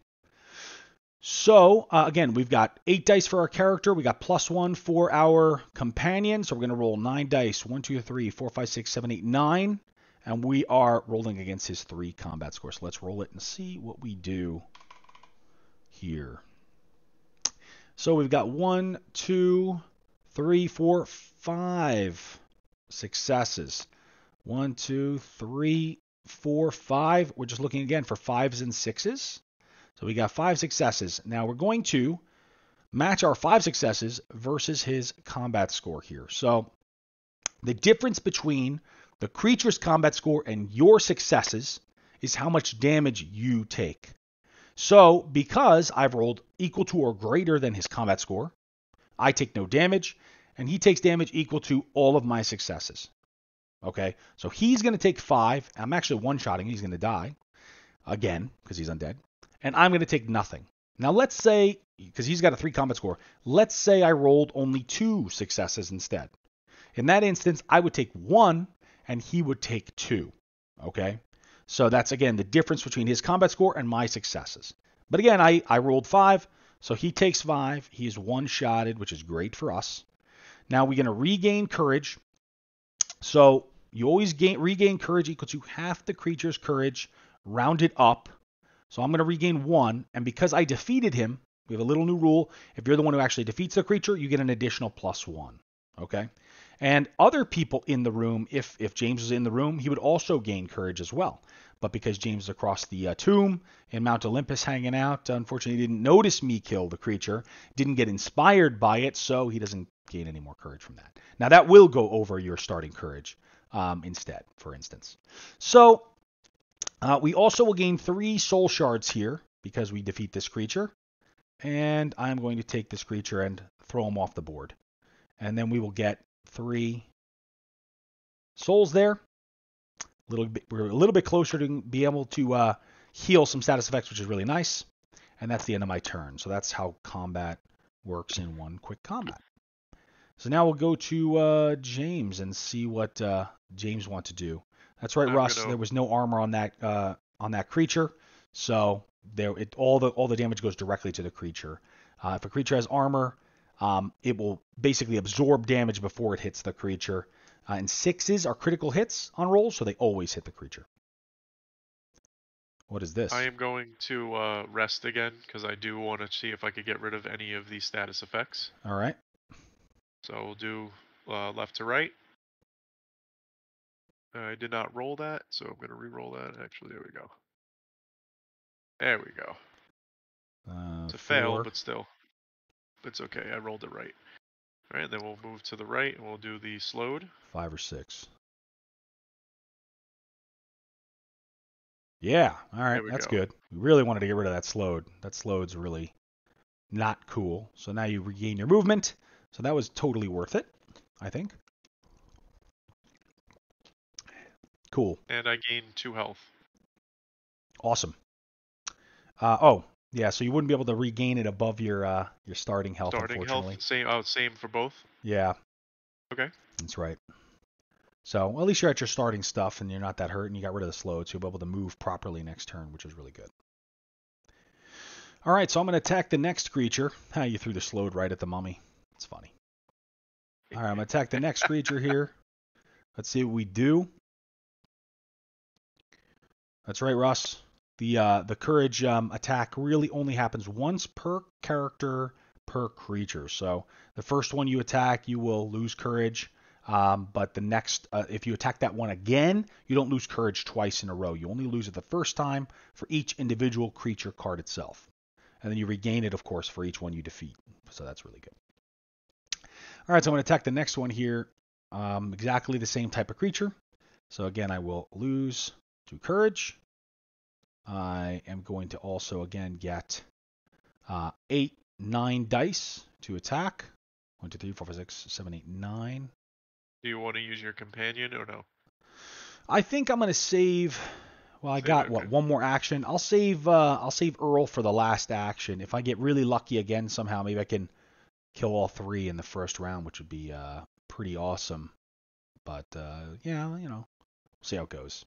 So uh, again, we've got eight dice for our character. We got plus one for our companion. So we're going to roll nine dice. One, two, three, four, five, six, seven, eight, nine. And we are rolling against his three combat scores. So let's roll it and see what we do here. So we've got one, two, three, four, five successes. One, two, three, four, five. We're just looking again for fives and sixes. So we got five successes. Now we're going to match our five successes versus his combat score here. So the difference between the creature's combat score and your successes is how much damage you take. So because I've rolled equal to or greater than his combat score, I take no damage, and he takes damage equal to all of my successes. Okay, so he's going to take five. I'm actually one shotting. He's going to die again because he's undead and I'm going to take nothing. Now let's say, because he's got a three combat score, let's say I rolled only two successes instead. In that instance, I would take one and he would take two. Okay? So that's again the difference between his combat score and my successes. But again, I, I rolled five, so he takes five. He is one shotted, which is great for us. Now we're going to regain courage. So you always gain regain courage equal to half the creature's courage rounded up so I'm going to regain one. And because I defeated him, we have a little new rule. If you're the one who actually defeats the creature, you get an additional plus one. Okay? And other people in the room, if if James was in the room, he would also gain courage as well. But because James is across the uh, tomb in Mount Olympus hanging out, unfortunately, he didn't notice me kill the creature, didn't get inspired by it, so he doesn't gain any more courage from that. Now, that will go over your starting courage um, instead, for instance. So uh, we also will gain three soul shards here because we defeat this creature. And I'm going to take this creature and throw him off the board. And then we will get three souls there. A little bit, we're a little bit closer to be able to uh, heal some status effects, which is really nice. And that's the end of my turn. So that's how combat works in one quick combat. So now we'll go to uh, James and see what uh, James wants to do. That's right, Russ. Gonna... There was no armor on that uh, on that creature, so there it, all the all the damage goes directly to the creature. Uh, if a creature has armor, um, it will basically absorb damage before it hits the creature. Uh, and sixes are critical hits on rolls, so they always hit the creature. What is this? I am going to uh, rest again because I do want to see if I could get rid of any of these status effects. All right. So we'll do uh, left to right. I did not roll that, so I'm going to re-roll that. Actually, there we go. There we go. Uh, it's a fail, but still. It's okay. I rolled it right. All right, then we'll move to the right and we'll do the slowed. Five or six. Yeah, all right, that's go. good. We really wanted to get rid of that slowed. That slowed's really not cool. So now you regain your movement. So that was totally worth it, I think. Cool. And I gain two health. Awesome. Uh, oh, yeah. So you wouldn't be able to regain it above your uh, your starting health. Starting health, same. Oh, same for both. Yeah. Okay. That's right. So well, at least you're at your starting stuff, and you're not that hurt, and you got rid of the slow, so you'll be able to move properly next turn, which is really good. All right, so I'm going to attack the next creature. How you threw the slowed right at the mummy. It's funny. All right, I'm going to attack the next creature here. Let's see what we do. That's right, Russ. The uh, the courage um, attack really only happens once per character per creature. So the first one you attack, you will lose courage. Um, but the next, uh, if you attack that one again, you don't lose courage twice in a row. You only lose it the first time for each individual creature card itself. And then you regain it, of course, for each one you defeat. So that's really good. All right, so I'm going to attack the next one here. Um, exactly the same type of creature. So again, I will lose two courage. I am going to also, again, get uh, 8, 9 dice to attack. 1, 2, 3, 4, 5, 6, 7, 8, 9. Do you want to use your companion or no? I think I'm gonna save. Well, I Save got it, what okay. one more action. I'll save. Uh, I'll save Earl for the last action. If I get really lucky again somehow, maybe I can kill all three in the first round, which would be uh, pretty awesome. But uh, yeah, you know, see how it goes.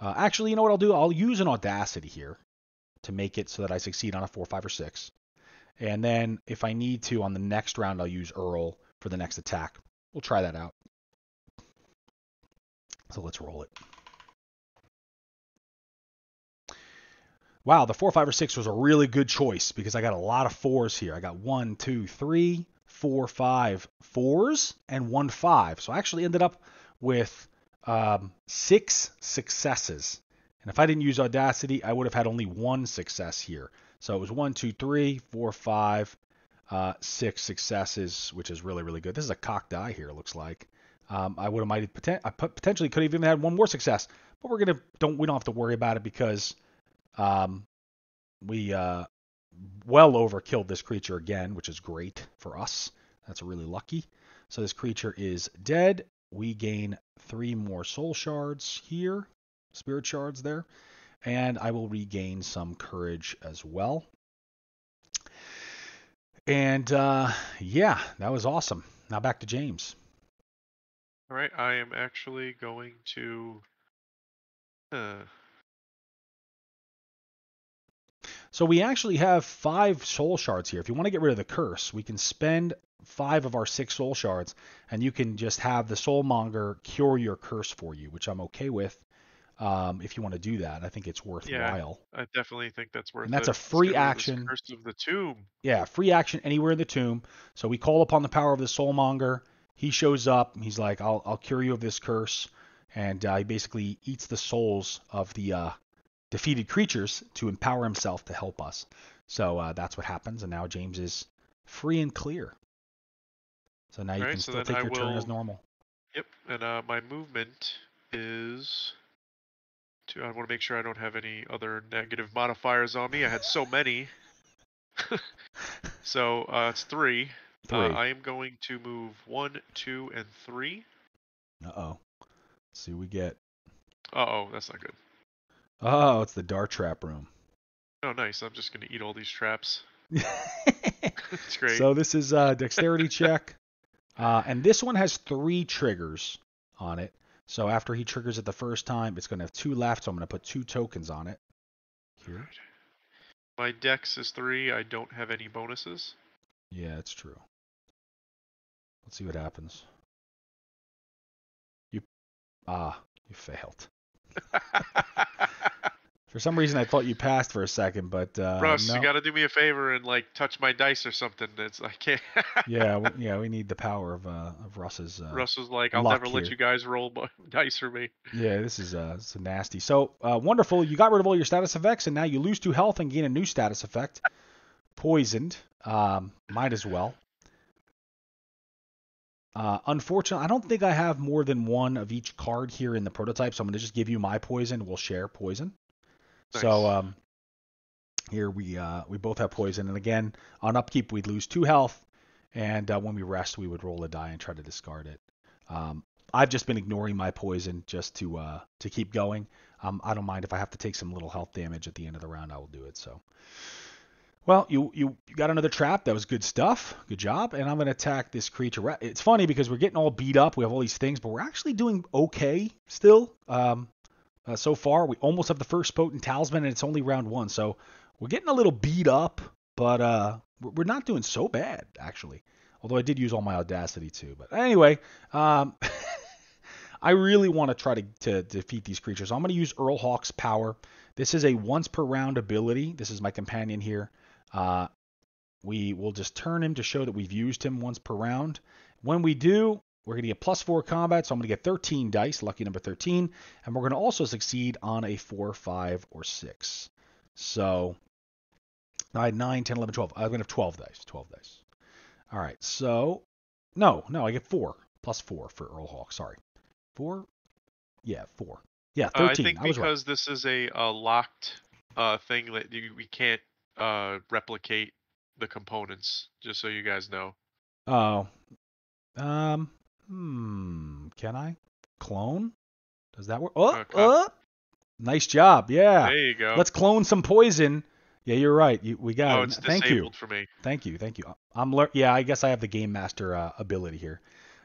Uh, actually, you know what I'll do? I'll use an audacity here to make it so that I succeed on a four, five, or six. And then if I need to on the next round, I'll use Earl for the next attack. We'll try that out. So let's roll it. Wow, the four, five, or six was a really good choice because I got a lot of fours here. I got one, two, three, four, five fours, and one five. So I actually ended up with um, six successes. And if I didn't use Audacity, I would have had only one success here. So it was one, two, three, four, five, uh, six successes, which is really, really good. This is a cocked die here, it looks like. Um, I would have might poten- I pot- potentially could have even had one more success, but we're gonna don't we don't have to worry about it because um, we uh, well overkilled this creature again, which is great for us. That's really lucky. So this creature is dead. We gain three more soul shards here, spirit shards there, and I will regain some courage as well. And uh, yeah, that was awesome. Now back to James. All right, I am actually going to. Uh, So we actually have five soul shards here. If you want to get rid of the curse, we can spend five of our six soul shards, and you can just have the soulmonger cure your curse for you, which I'm okay with. Um, if you want to do that, I think it's worthwhile. Yeah, I definitely think that's worth that's it. a free get rid of this action. Curse of the Tomb. Yeah, free action anywhere in the tomb. So we call upon the power of the soulmonger. He shows up. He's like, "I'll I'll cure you of this curse," and uh, he basically eats the souls of the uh, defeated creatures to empower himself to help us. So uh, that's what happens, and now James is free and clear. So now you Alright, can so still take I your turn as normal. Yep, and uh, my movement is. To, I want to make sure I don't have any other negative modifiers on me. I had so many. so uh, it's three. Three. Uh, I am going to move one, two, and three. Uh oh. See what we get. Uh oh, that's not good. Oh, it's the dart trap room. Oh, nice. I'm just going to eat all these traps. it's great. So this is a dexterity check, uh, and this one has three triggers on it. So after he triggers it the first time, it's going to have two left. So I'm going to put two tokens on it. Here. My dex is three. I don't have any bonuses. Yeah, it's true. Let's see what happens. You, ah, you failed. For some reason, I thought you passed for a second, but uh, Russ, no. you got to do me a favor and like touch my dice or something. It's I can't. yeah, we, yeah, we need the power of uh, of Russ's. Uh, Russ was like, "I'll never let here. you guys roll dice for me." Yeah, this is uh, this is nasty. So uh, wonderful. You got rid of all your status effects, and now you lose two health and gain a new status effect. Poisoned. Um, might as well. Uh, unfortunately, I don't think I have more than one of each card here in the prototype, so I'm going to just give you my poison. We'll share poison. So um, here we uh, we both have poison, and again on upkeep we'd lose two health, and uh, when we rest we would roll a die and try to discard it. Um, I've just been ignoring my poison just to uh, to keep going. Um, I don't mind if I have to take some little health damage at the end of the round. I will do it. So, well, you you, you got another trap. That was good stuff. Good job. And I'm going to attack this creature. It's funny because we're getting all beat up. We have all these things, but we're actually doing okay still. Um, uh, so far, we almost have the first potent talisman, and it's only round one. So we're getting a little beat up, but uh, we're not doing so bad actually. Although I did use all my audacity too. But anyway, um, I really want to try to, to defeat these creatures. I'm going to use Earl Hawk's power. This is a once per round ability. This is my companion here. Uh, we will just turn him to show that we've used him once per round. When we do, we're going to get plus four combat, so I'm going to get 13 dice, lucky number 13, and we're going to also succeed on a four, five, or six. So I had 9, 10, 11, 12. I'm going to have 12 dice. 12 dice. All right, so no, no, I get four plus four for Earl Hawk. Sorry, four. Yeah, four. Yeah, Uh, I 13. think I was right. because this is a, a locked uh, thing that you, we can't uh, replicate the components. Just so you guys know. Oh. Um. Hmm. Can I clone? Does that work? Oh. Okay. oh. Nice job. Yeah. There you go. Let's clone some poison. Yeah, you're right. You, we got oh, it. it's Thank you. disabled for me. Thank you. Thank you. I'm lear- yeah, I guess I have the game master uh, ability here.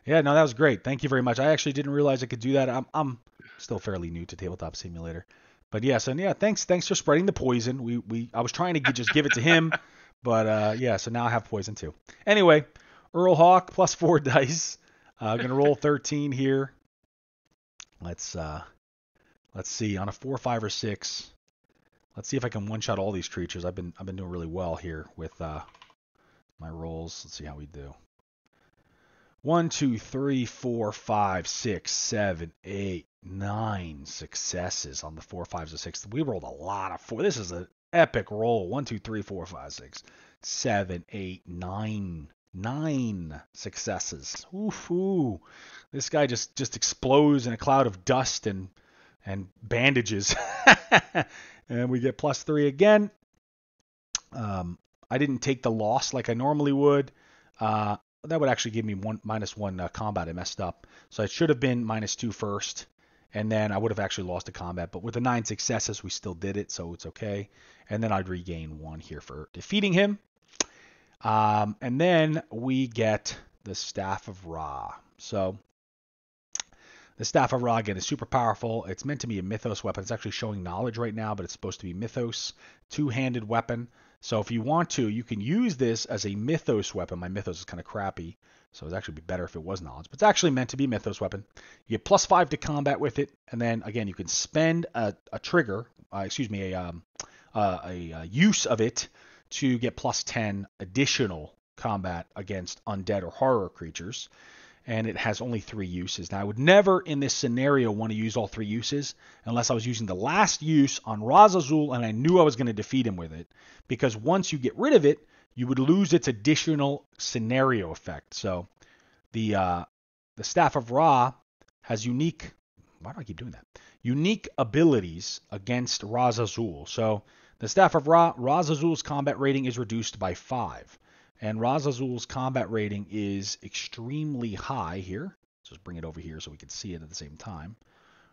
Yeah, no, that was great. Thank you very much. I actually didn't realize I could do that. I'm I'm still fairly new to tabletop simulator. But yes, and yeah, thanks thanks for spreading the poison. We we I was trying to just give it to him, but uh yeah, so now I have poison too. Anyway, Earl Hawk plus 4 dice. I'm uh to roll 13 here. Let's uh let's see on a 4 5 or 6. Let's see if I can one shot all these creatures. I've been I've been doing really well here with uh my rolls. Let's see how we do. One, two, three, four, five, six, seven, eight, nine successes on the four, fives, and six. We rolled a lot of four. This is an epic roll. One, two, three, four, five, six, seven, eight, nine, nine successes. Oof, ooh. This guy just just explodes in a cloud of dust and and bandages. and we get plus three again. Um, I didn't take the loss like I normally would. Uh, that would actually give me one minus one uh, combat. I messed up, so it should have been minus two first, and then I would have actually lost a combat. But with the nine successes, we still did it, so it's okay. And then I'd regain one here for defeating him. Um, and then we get the Staff of Ra. So the Staff of Ra again is super powerful. It's meant to be a Mythos weapon. It's actually showing knowledge right now, but it's supposed to be Mythos, two-handed weapon. So if you want to, you can use this as a Mythos weapon. My Mythos is kind of crappy, so it'd actually be better if it was knowledge. But it's actually meant to be a Mythos weapon. You get plus five to combat with it, and then again you can spend a, a trigger, uh, excuse me, a, um, uh, a, uh use of it to get plus 10 additional combat against undead or horror creatures. And it has only three uses. Now, I would never in this scenario want to use all three uses unless I was using the last use on Razazul and I knew I was going to defeat him with it. Because once you get rid of it, you would lose its additional scenario effect. So the uh, the Staff of Ra has unique. Why do I keep doing that? Unique abilities against Razazul. So the Staff of Ra, Razazul's combat rating is reduced by five, and Razazul's combat rating is extremely high here. Just bring it over here so we can see it at the same time.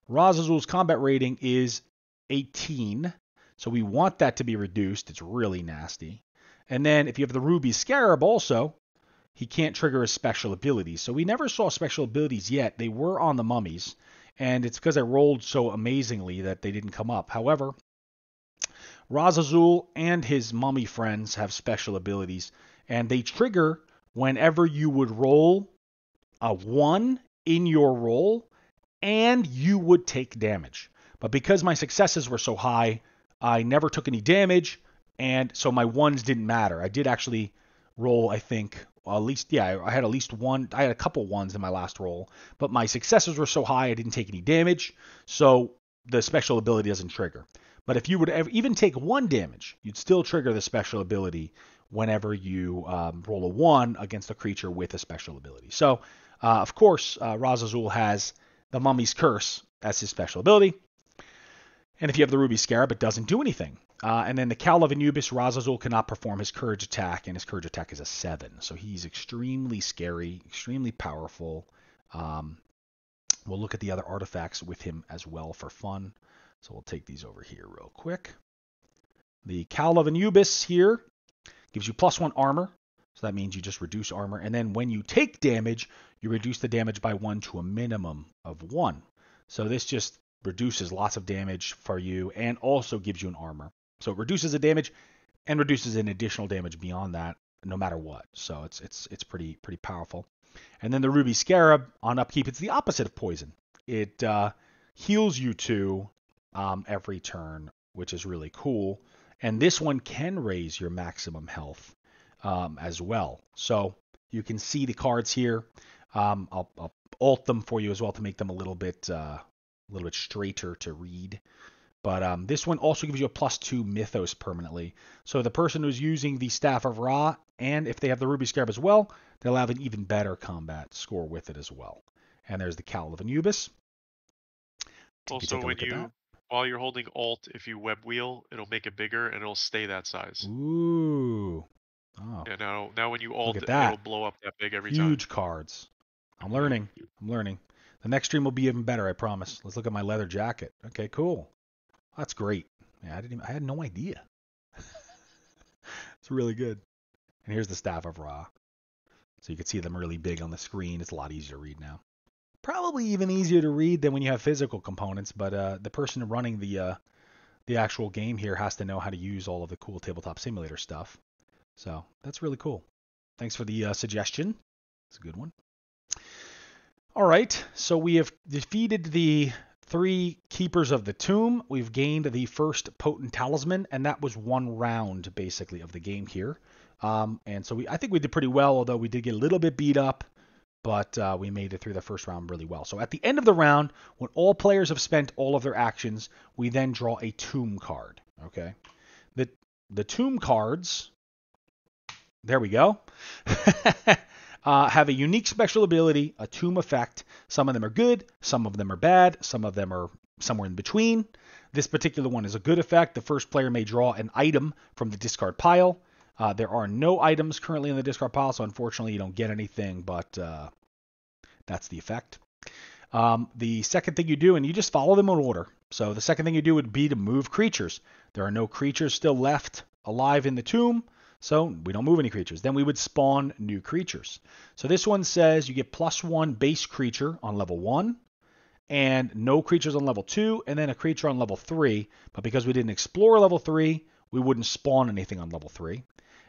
Razazul's combat rating is 18, so we want that to be reduced. It's really nasty. And then if you have the Ruby Scarab also, he can't trigger his special abilities. So we never saw special abilities yet. They were on the mummies, and it's because I rolled so amazingly that they didn't come up. However, Razazul and his mummy friends have special abilities, and they trigger whenever you would roll a 1 in your roll, and you would take damage. But because my successes were so high, I never took any damage, and so my ones didn't matter. I did actually roll, I think, at least, yeah, I had at least one, I had a couple ones in my last roll, but my successes were so high I didn't take any damage, so the special ability doesn't trigger. But if you would ever, even take one damage, you'd still trigger the special ability whenever you um, roll a one against a creature with a special ability. So, uh, of course, uh, Razazul has the Mummy's Curse as his special ability. And if you have the Ruby Scarab, it doesn't do anything. Uh, and then the Cowl of Anubis, Razazul cannot perform his Courage attack, and his Courage attack is a 7. So he's extremely scary, extremely powerful. Um, we'll look at the other artifacts with him as well for fun. So we'll take these over here real quick. The Cowl of Anubis here gives you plus 1 armor. So that means you just reduce armor. And then when you take damage, you reduce the damage by 1 to a minimum of 1. So this just reduces lots of damage for you and also gives you an armor. So it reduces the damage and reduces an additional damage beyond that, no matter what. So it's it's it's pretty pretty powerful. And then the Ruby Scarab on upkeep, it's the opposite of poison. It uh, heals you to um, every turn, which is really cool. And this one can raise your maximum health um, as well. So you can see the cards here. Um, I'll, I'll, alt them for you as well to make them a little bit uh, a little bit straighter to read. But um, this one also gives you a plus two mythos permanently. So the person who's using the Staff of Ra, and if they have the Ruby Scarab as well, they'll have an even better combat score with it as well. And there's the Cowl of Anubis. Also, when you while you're holding Alt, if you web wheel, it'll make it bigger and it'll stay that size. Ooh. Oh. Yeah. Now, now when you Alt, it'll blow up that big every Huge time. Huge cards. I'm learning. I'm learning. The next stream will be even better, I promise. Let's look at my leather jacket. Okay, cool. That's great. Yeah, I didn't. Even, I had no idea. it's really good. And here's the staff of Ra. So you can see them really big on the screen. It's a lot easier to read now. Probably even easier to read than when you have physical components, but uh, the person running the uh, the actual game here has to know how to use all of the cool tabletop simulator stuff. So that's really cool. Thanks for the uh, suggestion. It's a good one. All right, so we have defeated the three keepers of the tomb. We've gained the first potent talisman, and that was one round basically of the game here. Um, and so we, I think we did pretty well, although we did get a little bit beat up, but uh, we made it through the first round really well. So at the end of the round, when all players have spent all of their actions, we then draw a tomb card. Okay, the the tomb cards. There we go. uh, have a unique special ability, a tomb effect. Some of them are good, some of them are bad, some of them are somewhere in between. This particular one is a good effect. The first player may draw an item from the discard pile. Uh, there are no items currently in the discard pile, so unfortunately you don't get anything, but uh, that's the effect. Um, the second thing you do, and you just follow them in order. So the second thing you do would be to move creatures. There are no creatures still left alive in the tomb, so we don't move any creatures. Then we would spawn new creatures. So this one says you get plus one base creature on level one, and no creatures on level two, and then a creature on level three. But because we didn't explore level three, we wouldn't spawn anything on level three.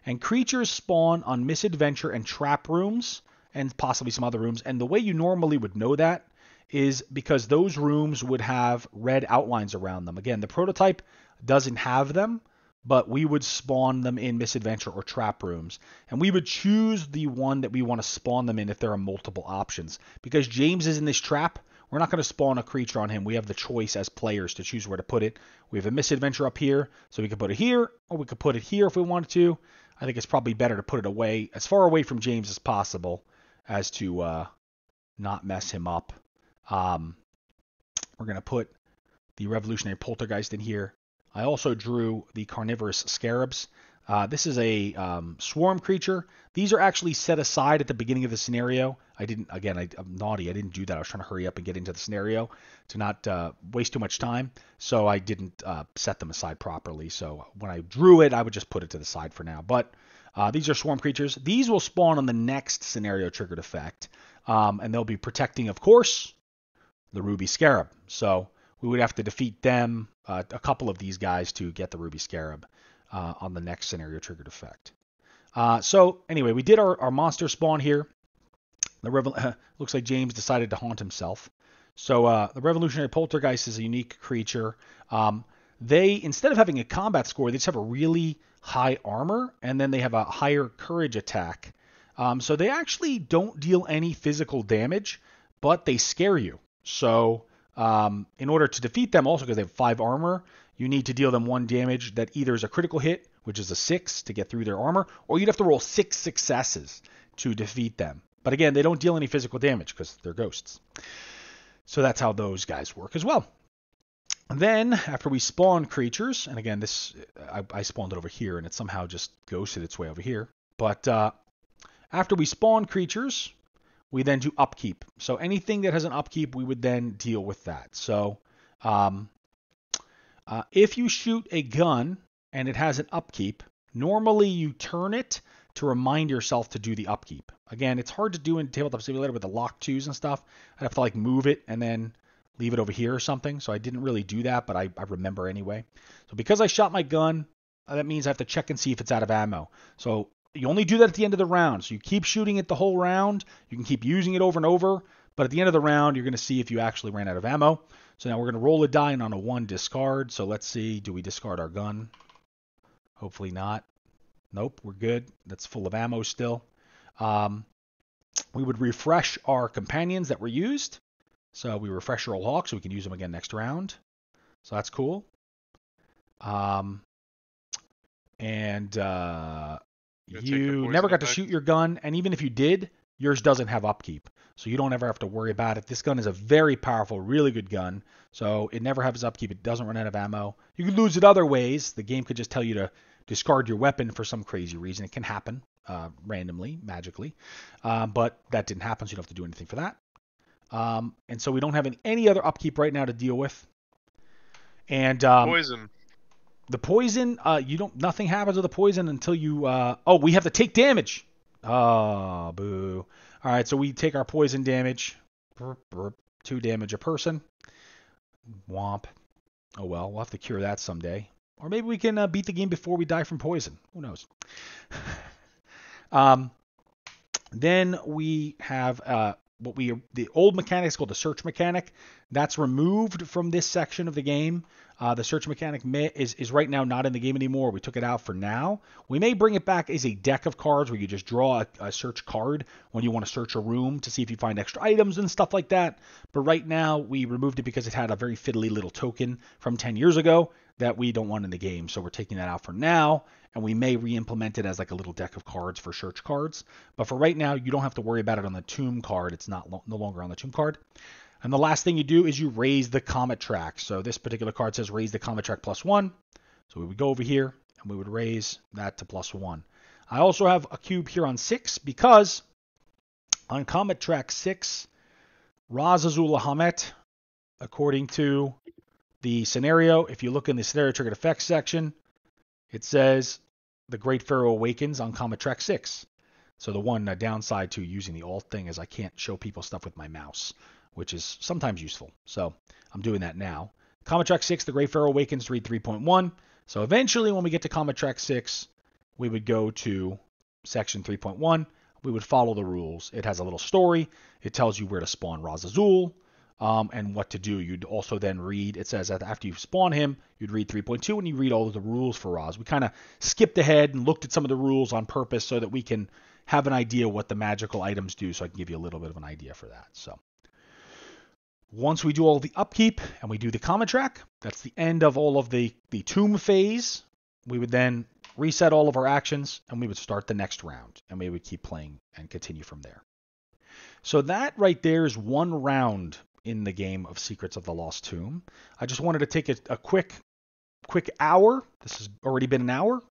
And creatures spawn on misadventure and trap rooms, and possibly some other rooms. And the way you normally would know that is because those rooms would have red outlines around them. Again, the prototype doesn't have them, but we would spawn them in misadventure or trap rooms. And we would choose the one that we want to spawn them in if there are multiple options. Because James is in this trap, we're not going to spawn a creature on him. We have the choice as players to choose where to put it. We have a misadventure up here, so we could put it here, or we could put it here if we wanted to. I think it's probably better to put it away, as far away from James as possible, as to uh, not mess him up. Um, we're going to put the Revolutionary Poltergeist in here. I also drew the Carnivorous Scarabs. Uh, this is a um, swarm creature. These are actually set aside at the beginning of the scenario. I didn't, again, I, am naughty. I didn't do that. I was trying to hurry up and get into the scenario to not uh, waste too much time. So I didn't uh, set them aside properly. So when I drew it, I would just put it to the side for now. But uh, these are swarm creatures. These will spawn on the next scenario triggered effect. Um, and they'll be protecting, of course, the Ruby Scarab. So we would have to defeat them, uh, a couple of these guys, to get the Ruby Scarab uh, on the next scenario triggered effect. Uh, so anyway, we did our, our monster spawn here. The looks like James decided to haunt himself. So uh, the Revolutionary Poltergeist is a unique creature. Um, they instead of having a combat score, they just have a really high armor, and then they have a higher courage attack. Um, so they actually don't deal any physical damage, but they scare you. So um, in order to defeat them, also because they have five armor, you need to deal them one damage that either is a critical hit, which is a six to get through their armor, or you'd have to roll six successes to defeat them. But again, they don't deal any physical damage because they're ghosts. So that's how those guys work as well. then, after we spawn creatures, and again, this I, I, spawned it over here, and it somehow just ghosted its way over here. But uh, after we spawn creatures, we then do upkeep. So anything that has an upkeep, we would then deal with that. So um, uh, if you shoot a gun and it has an upkeep, normally you turn it to remind yourself to do the upkeep. Again, it's hard to do in Tabletop Simulator with the lock twos and stuff. I'd have to like move it and then leave it over here or something. So I didn't really do that, but I, I remember anyway. So because I shot my gun, uh, that means I have to check and see if it's out of ammo. So you only do that at the end of the round. So you keep shooting it the whole round. You can keep using it over and over, but at the end of the round, you're going to see if you actually ran out of ammo. So now we're going to roll a die and on a one discard. So let's see, do we discard our gun? Hopefully not. Nope, we're good. That's full of ammo still. Um, we would refresh our companions that were used. So we refresh our Earl Hawk so we can use them again next round. So that's cool. Um, and uh, Gonna take the you never got to shoot your gun, and even if you did, yours doesn't have upkeep, so you don't ever have to worry about it. This gun is a very powerful, really good gun, so it never has upkeep. It doesn't run out of ammo. You can lose it other ways. The game could just tell you to discard your weapon for some crazy reason. It can happen uh, randomly, magically, um, but that didn't happen, so you don't have to do anything for that. Um, and so we don't have any, any other upkeep right now to deal with. And um, Poison. the poison, uh, you don't. Nothing happens with the poison until you. Uh, oh, we have to take damage. Oh, boo. All right, so we take our poison damage. Two damage a person. Womp. Oh well, we'll have to cure that someday. Or maybe we can uh, beat the game before we die from poison. Who knows? um, then we have uh, what we the old mechanic is called the search mechanic. That's removed from this section of the game. Uh, the search mechanic may, is is right now not in the game anymore. We took it out for now. We may bring it back as a deck of cards where you just draw a, a search card when you want to search a room to see if you find extra items and stuff like that. But right now we removed it because it had a very fiddly little token from 10 years ago that we don't want in the game. So we're taking that out for now, and we may re-implement it as like a little deck of cards for search cards. But for right now, you don't have to worry about it on the tomb card. It's not lo- no longer on the tomb card. And the last thing you do is you raise the comet track. So this particular card says raise the comet track plus one. So we would go over here and we would raise that to plus one. I also have a cube here on six because on comet track six, Raz Azul according to the scenario, if you look in the scenario triggered effects section, it says the Great Pharaoh awakens on Comet Track 6. So the one downside to using the alt thing is I can't show people stuff with my mouse, which is sometimes useful. So I'm doing that now. Comet Track 6, the Great Pharaoh awakens to read 3.1. So eventually when we get to Comet Track 6, we would go to section 3.1. We would follow the rules. It has a little story. It tells you where to spawn Razazul um, and what to do. You'd also then read, it says that after you spawn him, you'd read 3.2 and you read all of the rules for Raz. We kind of skipped ahead and looked at some of the rules on purpose so that we can have an idea what the magical items do so I can give you a little bit of an idea for that. So once we do all the upkeep and we do the comet track, that's the end of all of the, the tomb phase. We would then reset all of our actions and we would start the next round and we would keep playing and continue from there. So that right there is one round in the game of Secrets of the Lost Tomb. I just wanted to take a, a quick quick hour. This has already been an hour.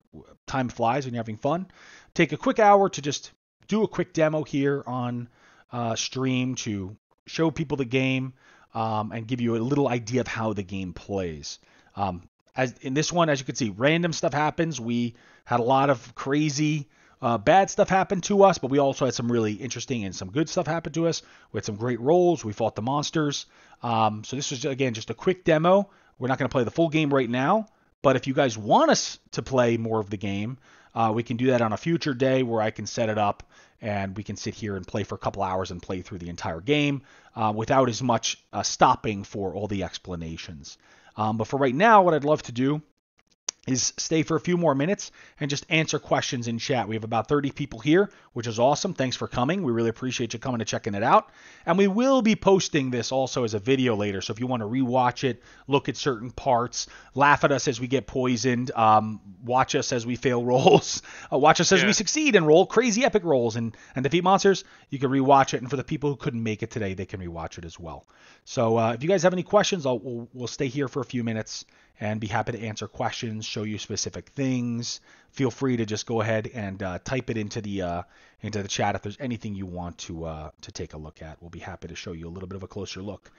Time flies when you're having fun. Take a quick hour to just do a quick demo here on uh, stream to show people the game um, and give you a little idea of how the game plays. Um, as in this one, as you can see, random stuff happens. We had a lot of crazy uh, bad stuff happen to us, but we also had some really interesting and some good stuff happen to us. We had some great rolls. We fought the monsters. Um, so this was again just a quick demo. We're not going to play the full game right now, but if you guys want us to play more of the game, uh, we can do that on a future day where I can set it up and we can sit here and play for a couple hours and play through the entire game uh, without as much uh, stopping for all the explanations. Um, but for right now, what I'd love to do is stay for a few more minutes and just answer questions in chat. We have about 30 people here, which is awesome. Thanks for coming. We really appreciate you coming and checking it out. And we will be posting this also as a video later. So if you want to rewatch it, look at certain parts, laugh at us as we get poisoned, um, watch us as we fail rolls, uh, watch us as Yeah. we succeed and roll crazy epic rolls and, and defeat monsters, you can rewatch it. And for the people who couldn't make it today, they can rewatch it as well. So uh, if you guys have any questions, I'll, we'll, we'll stay here for a few minutes and be happy to answer questions, show you specific things. Feel free to just go ahead and uh, type it into the uh, into the chat if there's anything you want to uh, to take a look at. We'll be happy to show you a little bit of a closer look.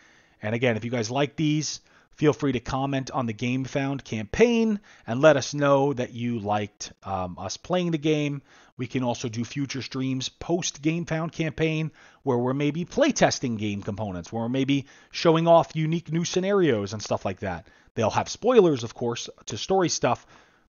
And again, if you guys like these, feel free to comment on the Gamefound campaign and let us know that you liked um, us playing the game. We can also do future streams post Gamefound campaign where we're maybe playtesting game components, where we're maybe showing off unique new scenarios and stuff like that. They'll have spoilers, of course, to story stuff,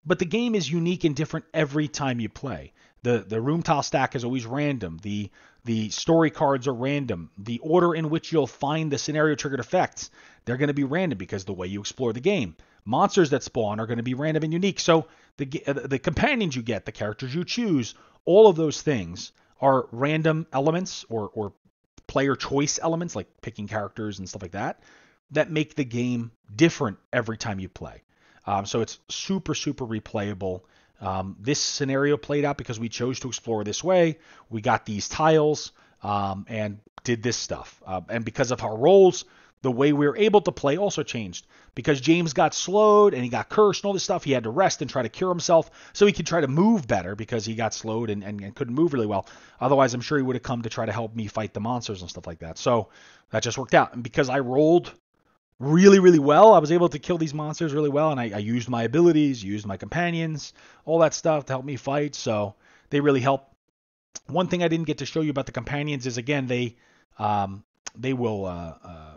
but the game is unique and different every time you play. The the room tile stack is always random. The the story cards are random. The order in which you'll find the scenario triggered effects, they're going to be random because the way you explore the game. Monsters that spawn are going to be random and unique. So the uh, the companions you get, the characters you choose, all of those things are random elements or or player choice elements like picking characters and stuff like that that make the game different every time you play. Um, so it's super super replayable. Um, this scenario played out because we chose to explore this way. We got these tiles um, and did this stuff. Uh, and because of our roles, the way we were able to play also changed. Because James got slowed and he got cursed and all this stuff, he had to rest and try to cure himself so he could try to move better because he got slowed and, and, and couldn't move really well. Otherwise, I'm sure he would have come to try to help me fight the monsters and stuff like that. So that just worked out. And because I rolled really, really well. I was able to kill these monsters really well, and I, I, used my abilities, used my companions, all that stuff to help me fight. So they really help. One thing I didn't get to show you about the companions is again they um, they will uh, uh,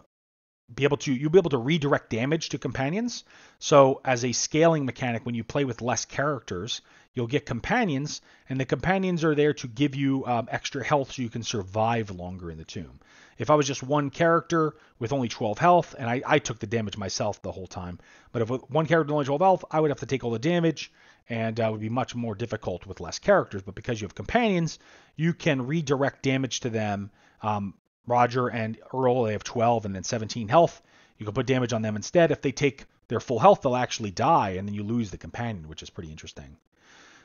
be able to you'll be able to redirect damage to companions. So as a scaling mechanic, when you play with less characters, you'll get companions, and the companions are there to give you um, extra health so you can survive longer in the tomb. If I was just one character with only 12 health, and I, I took the damage myself the whole time, but if one character only 12 health, I would have to take all the damage, and uh, would be much more difficult with less characters. But because you have companions, you can redirect damage to them. Um, Roger and Earl, they have 12 and then 17 health. You can put damage on them instead. If they take their full health, they'll actually die, and then you lose the companion, which is pretty interesting.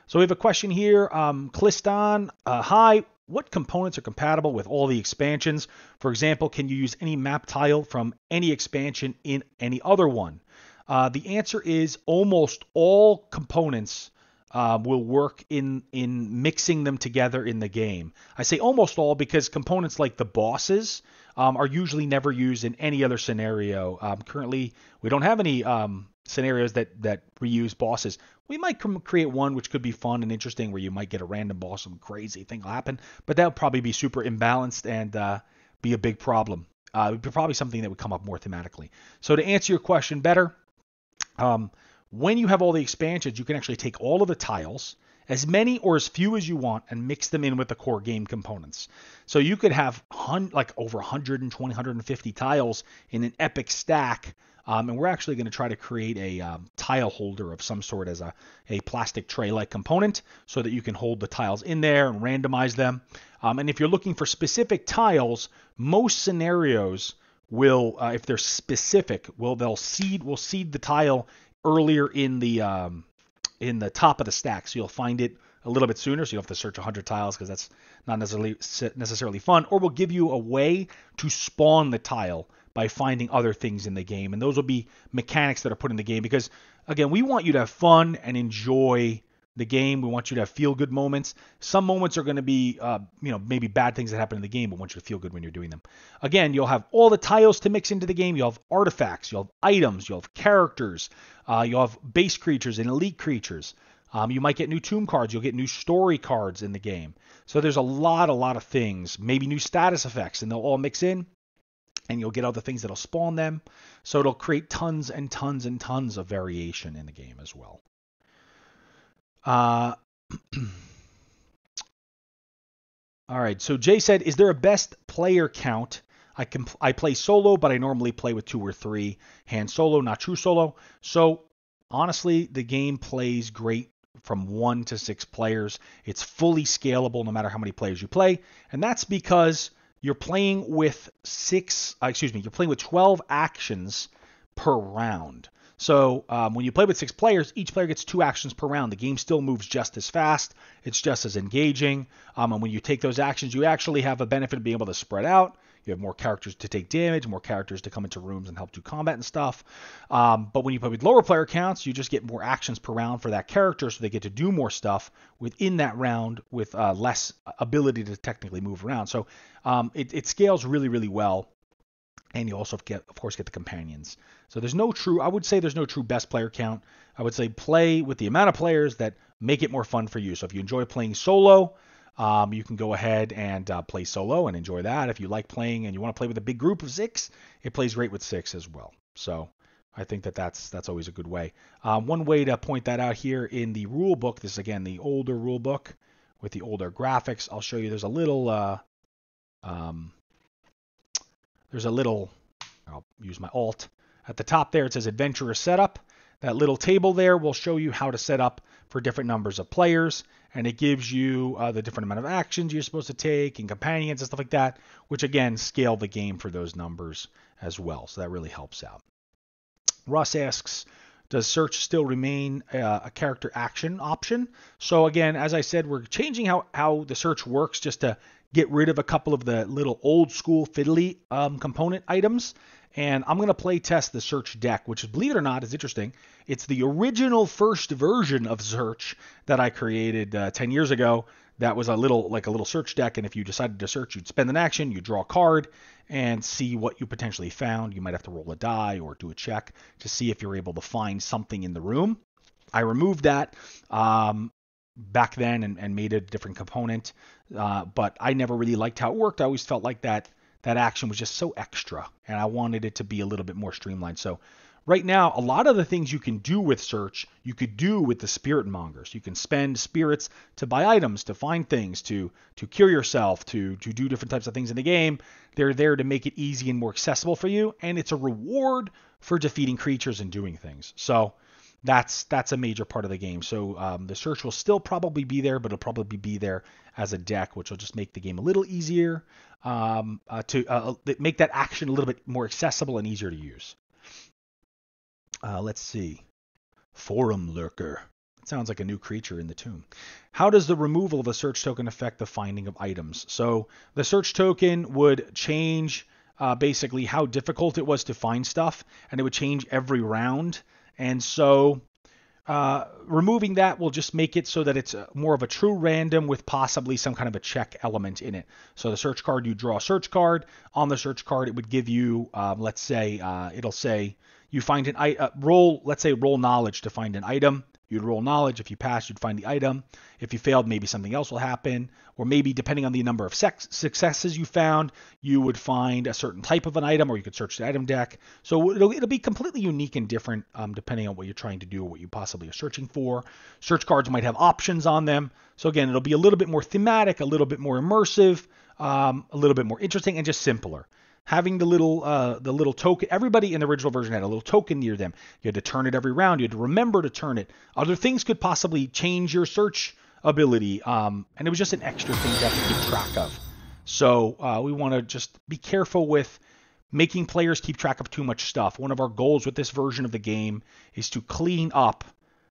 So we have a question here. Um, Cliston, uh, hi. What components are compatible with all the expansions? For example, can you use any map tile from any expansion in any other one? Uh, the answer is almost all components uh, will work in in mixing them together in the game. I say almost all because components like the bosses um, are usually never used in any other scenario. Um, currently, we don't have any um, scenarios that that reuse bosses. We might create one which could be fun and interesting, where you might get a random boss, some crazy thing will happen, but that would probably be super imbalanced and uh, be a big problem. Uh, it would be probably something that would come up more thematically. So to answer your question better, um, when you have all the expansions, you can actually take all of the tiles, as many or as few as you want, and mix them in with the core game components. So you could have hun- like over 120, 150 tiles in an epic stack um, and we're actually going to try to create a um, tile holder of some sort as a, a plastic tray-like component so that you can hold the tiles in there and randomize them. Um, and if you're looking for specific tiles, most scenarios will, uh, if they're specific, will they'll seed will seed the tile earlier in the um, in the top of the stack, so you'll find it a little bit sooner, so you don't have to search 100 tiles because that's not necessarily necessarily fun. Or we'll give you a way to spawn the tile by finding other things in the game. And those will be mechanics that are put in the game because, again, we want you to have fun and enjoy the game. We want you to have feel good moments. Some moments are going to be, uh, you know, maybe bad things that happen in the game, but want you to feel good when you're doing them. Again, you'll have all the tiles to mix into the game. You'll have artifacts, you'll have items, you'll have characters, uh, you'll have base creatures and elite creatures. Um, you might get new tomb cards. You'll get new story cards in the game. So there's a lot, a lot of things. Maybe new status effects, and they'll all mix in and you'll get other things that'll spawn them. So it'll create tons and tons and tons of variation in the game as well. Uh, all right. So Jay said, "Is there a best player count? I can I play solo, but I normally play with two or three hand solo, not true solo. So honestly, the game plays great from one to six players. It's fully scalable no matter how many players you play, and that's because you're playing with six, uh, excuse me, you're playing with 12 actions per round. So um, when you play with six players, each player gets two actions per round. The game still moves just as fast. It's just as engaging. Um, and when you take those actions, you actually have a benefit of being able to spread out. You have more characters to take damage, more characters to come into rooms and help do combat and stuff. Um, but when you play with lower player counts, you just get more actions per round for that character, so they get to do more stuff within that round with uh, less ability to technically move around. So um, it, it scales really, really well and you also get of course get the companions so there's no true i would say there's no true best player count i would say play with the amount of players that make it more fun for you so if you enjoy playing solo um, you can go ahead and uh, play solo and enjoy that. If you like playing and you want to play with a big group of six, it plays great with six as well. So I think that that's that's always a good way. Um, one way to point that out here in the rule book. This is again the older rule book with the older graphics. I'll show you. There's a little uh, um, there's a little. I'll use my alt at the top there. It says adventurer setup. That little table there will show you how to set up for different numbers of players, and it gives you uh, the different amount of actions you're supposed to take and companions and stuff like that, which again scale the game for those numbers as well. So that really helps out. Russ asks, does search still remain uh, a character action option? So again, as I said, we're changing how, how the search works just to get rid of a couple of the little old school fiddly um, component items. And I'm going to play test the search deck, which, believe it or not, is interesting. It's the original first version of search that I created uh, 10 years ago. That was a little like a little search deck, and if you decided to search, you'd spend an action, you draw a card, and see what you potentially found. You might have to roll a die or do a check to see if you're able to find something in the room. I removed that um, back then and, and, made a different component, uh, but I never really liked how it worked. I always felt like that that action was just so extra, and I wanted it to be a little bit more streamlined. So right now, a lot of the things you can do with search, you could do with the spirit mongers. You can spend spirits to buy items, to find things, to to cure yourself, to to do different types of things in the game. They're there to make it easy and more accessible for you, and it's a reward for defeating creatures and doing things. So that's that's a major part of the game. So um, the search will still probably be there, but it'll probably be there as a deck, which will just make the game a little easier um, uh, to uh, make that action a little bit more accessible and easier to use. Uh, let's see. Forum Lurker. It sounds like a new creature in the tomb. How does the removal of a search token affect the finding of items? So the search token would change uh, basically how difficult it was to find stuff, and it would change every round. And so uh, removing that will just make it so that it's more of a true random with possibly some kind of a check element in it. So the search card, you draw a search card. On the search card, it would give you, um, let's say, uh, it'll say you find an uh, roll, let's say roll knowledge to find an item. You'd roll knowledge. If you passed, you'd find the item. If you failed, maybe something else will happen. Or maybe, depending on the number of sex- successes you found, you would find a certain type of an item, or you could search the item deck. So it'll, it'll be completely unique and different um, depending on what you're trying to do or what you possibly are searching for. Search cards might have options on them. So again, it'll be a little bit more thematic, a little bit more immersive, um, a little bit more interesting, and just simpler having the little uh, the little token. Everybody in the original version had a little token near them. You had to turn it every round. You had to remember to turn it. Other things could possibly change your search ability, um, and it was just an extra thing you have to keep track of. So uh, we want to just be careful with making players keep track of too much stuff. One of our goals with this version of the game is to clean up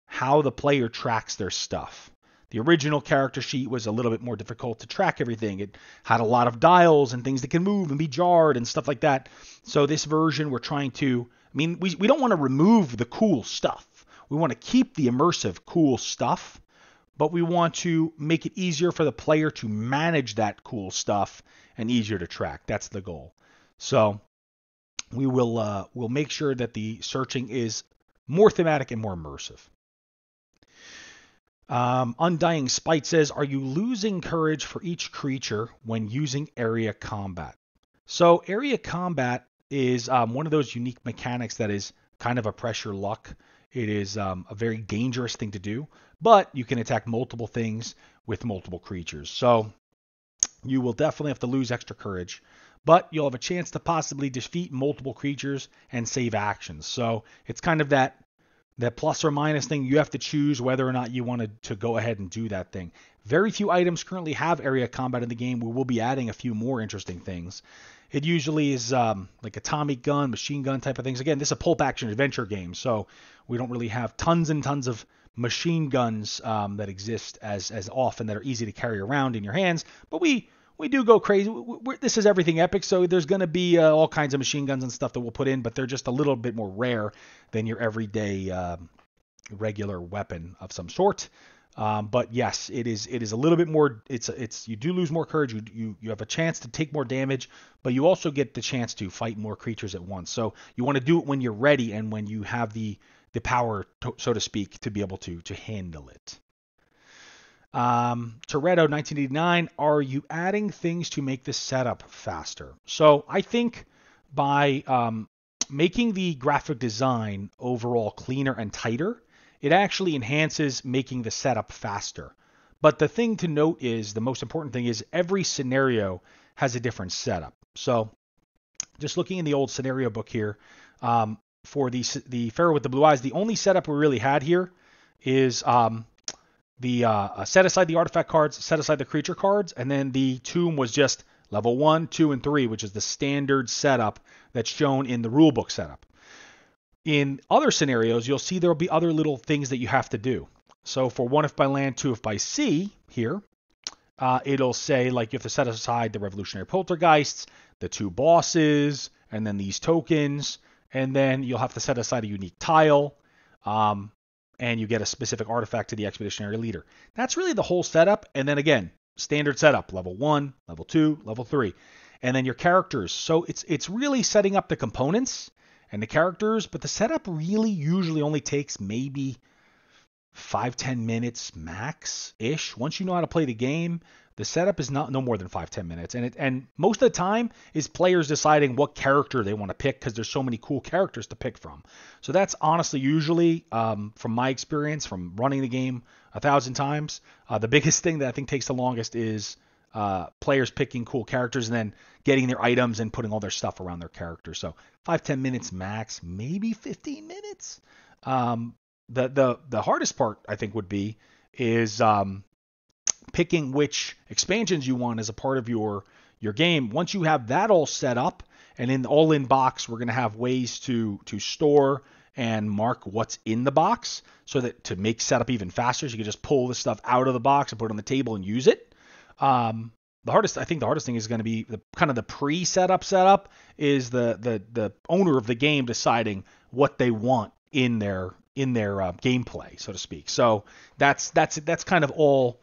how the player tracks their stuff. The original character sheet was a little bit more difficult to track everything. It had a lot of dials and things that can move and be jarred and stuff like that. So this version, we're trying to, I mean, we, we don't want to remove the cool stuff. We want to keep the immersive cool stuff, but we want to make it easier for the player to manage that cool stuff and easier to track. That's the goal. So we will uh, we'll make sure that the searching is more thematic and more immersive. Um, Undying Spite says, Are you losing courage for each creature when using area combat? So, area combat is um, one of those unique mechanics that is kind of a pressure luck. It is um, a very dangerous thing to do, but you can attack multiple things with multiple creatures. So, you will definitely have to lose extra courage, but you'll have a chance to possibly defeat multiple creatures and save actions. So, it's kind of that that plus or minus thing, you have to choose whether or not you want to, go ahead and do that thing. Very few items currently have area combat in the game. We will be adding a few more interesting things. It usually is um, like atomic gun, machine gun type of things. Again, this is a pulp action adventure game, so we don't really have tons and tons of machine guns um, that exist as as often that are easy to carry around in your hands. But we we do go crazy. We're, this is everything epic, so there's going to be uh, all kinds of machine guns and stuff that we'll put in, but they're just a little bit more rare than your everyday uh, regular weapon of some sort. Um, but yes, it is it is a little bit more. It's it's you do lose more courage. You, you you have a chance to take more damage, but you also get the chance to fight more creatures at once. So you want to do it when you're ready and when you have the the power, to, so to speak, to be able to to handle it. Um, Toretto 1989, are you adding things to make the setup faster? So I think by um, making the graphic design overall cleaner and tighter, it actually enhances making the setup faster. But the thing to note is the most important thing is every scenario has a different setup. So just looking in the old scenario book here, um, for the the Pharaoh with the blue eyes, the only setup we really had here is um, the uh, set aside the artifact cards, set aside the creature cards, and then the tomb was just level one, two, and three, which is the standard setup that's shown in the rulebook setup. In other scenarios, you'll see there will be other little things that you have to do. So for one if by land, two if by sea here, uh, it'll say like you have to set aside the revolutionary poltergeists, the two bosses, and then these tokens, and then you'll have to set aside a unique tile, um, and you get a specific artifact to the expeditionary leader. That's really the whole setup, and then again, standard setup, level one, level two, level three, and then your characters. So it's it's really setting up the components and the characters, but the setup really usually only takes maybe five ten minutes max ish. Once you know how to play the game, the setup is not no more than five ten minutes, and it and most of the time is players deciding what character they want to pick because there's so many cool characters to pick from. So that's honestly usually, um, from my experience from running the game a thousand times, uh, the biggest thing that I think takes the longest is uh, players picking cool characters and then getting their items and putting all their stuff around their character. So five ten minutes max, maybe 15 minutes. Um, the the the hardest part I think would be is um, picking which expansions you want as a part of your your game. Once you have that all set up, and in all-in box, we're going to have ways to to store and mark what's in the box, so that to make setup even faster, so you can just pull the stuff out of the box and put it on the table and use it. Um, the hardest, I think, the hardest thing is going to be the kind of the pre-setup setup is the the the owner of the game deciding what they want in their in their uh, gameplay, so to speak. So that's that's that's kind of all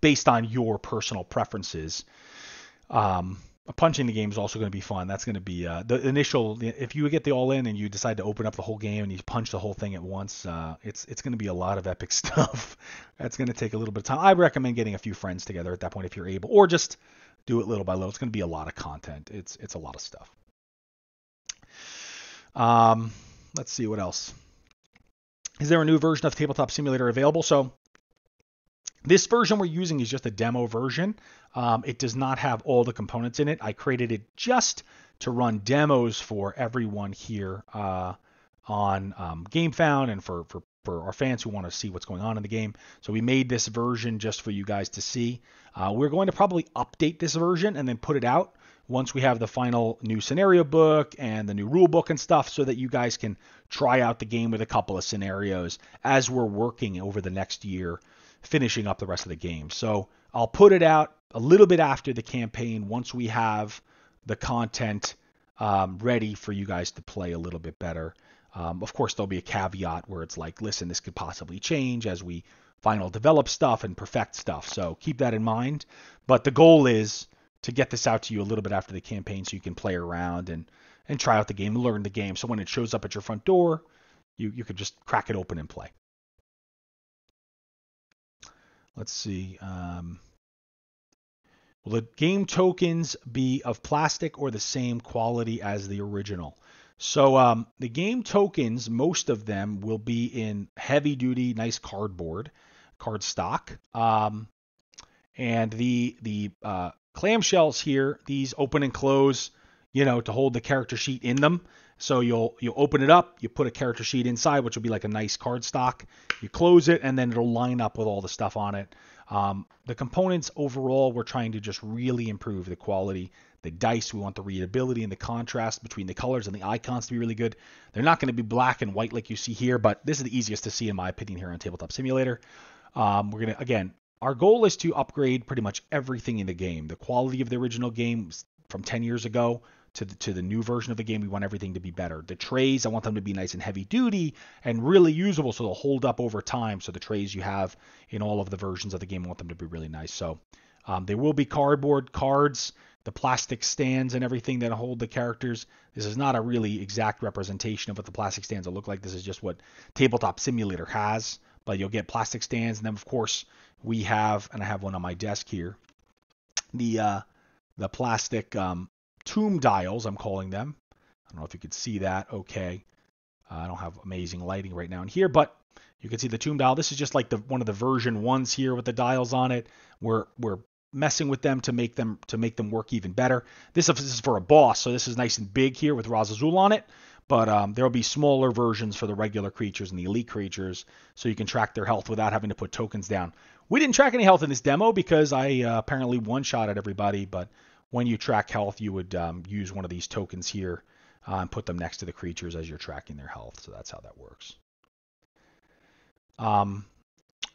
based on your personal preferences. Um, punching the game is also going to be fun. That's going to be uh, the initial. If you get the all in and you decide to open up the whole game and you punch the whole thing at once, uh, it's it's going to be a lot of epic stuff. That's going to take a little bit of time. I recommend getting a few friends together at that point if you're able, or just do it little by little. It's going to be a lot of content. It's it's a lot of stuff. Um, let's see what else. Is there a new version of Tabletop Simulator available? So this version we're using is just a demo version. Um, it does not have all the components in it. I created it just to run demos for everyone here uh, on um, Gamefound and for, for, for our fans who want to see what's going on in the game. So we made this version just for you guys to see. Uh, we're going to probably update this version and then put it out once we have the final new scenario book and the new rule book and stuff so that you guys can try out the game with a couple of scenarios as we're working over the next year finishing up the rest of the game. So I'll put it out a little bit after the campaign once we have the content um, ready for you guys to play a little bit better. Um, of course, there'll be a caveat where it's like, listen, this could possibly change as we final develop stuff and perfect stuff. So keep that in mind. But the goal is to get this out to you a little bit after the campaign so you can play around and, and try out the game, learn the game. So when it shows up at your front door, you, you could just crack it open and play. Let's see. Um, will the game tokens be of plastic or the same quality as the original? So um, the game tokens, most of them will be in heavy duty, nice cardboard, card stock. Um, and the the uh, clamshells here, these open and close, you know, to hold the character sheet in them. So you'll you'll open it up, you put a character sheet inside, which will be like a nice card stock. You close it, and then it'll line up with all the stuff on it. Um, the components overall, we're trying to just really improve the quality. The dice, we want the readability and the contrast between the colors and the icons to be really good. They're not going to be black and white like you see here, but this is the easiest to see in my opinion here on Tabletop Simulator. Um, we're going to again, our goal is to upgrade pretty much everything in the game. The quality of the original game from 10 years ago to the, to the new version of the game, we want everything to be better. The trays, I want them to be nice and heavy duty and really usable so they'll hold up over time. So the trays you have in all of the versions of the game, I want them to be really nice. So um, they will be cardboard cards, the plastic stands and everything that hold the characters. This is not a really exact representation of what the plastic stands will look like. This is just what Tabletop Simulator has. But you'll get plastic stands, and then of course we have, and I have one on my desk here, the uh, the plastic um, tomb dials, I'm calling them. I don't know if you could see that. Okay. Uh, I don't have amazing lighting right now in here, but you can see the tomb dial. This is just like the one of the version ones here with the dials on it. We're we're messing with them to make them to make them work even better. This is for a boss, so this is nice and big here with Razazul on it. but um, there'll be smaller versions for the regular creatures and the elite creatures, so you can track their health without having to put tokens down. We didn't track any health in this demo because I uh, apparently one shot at everybody, but when you track health, you would um, use one of these tokens here uh, and put them next to the creatures as you're tracking their health. So that's how that works. Um,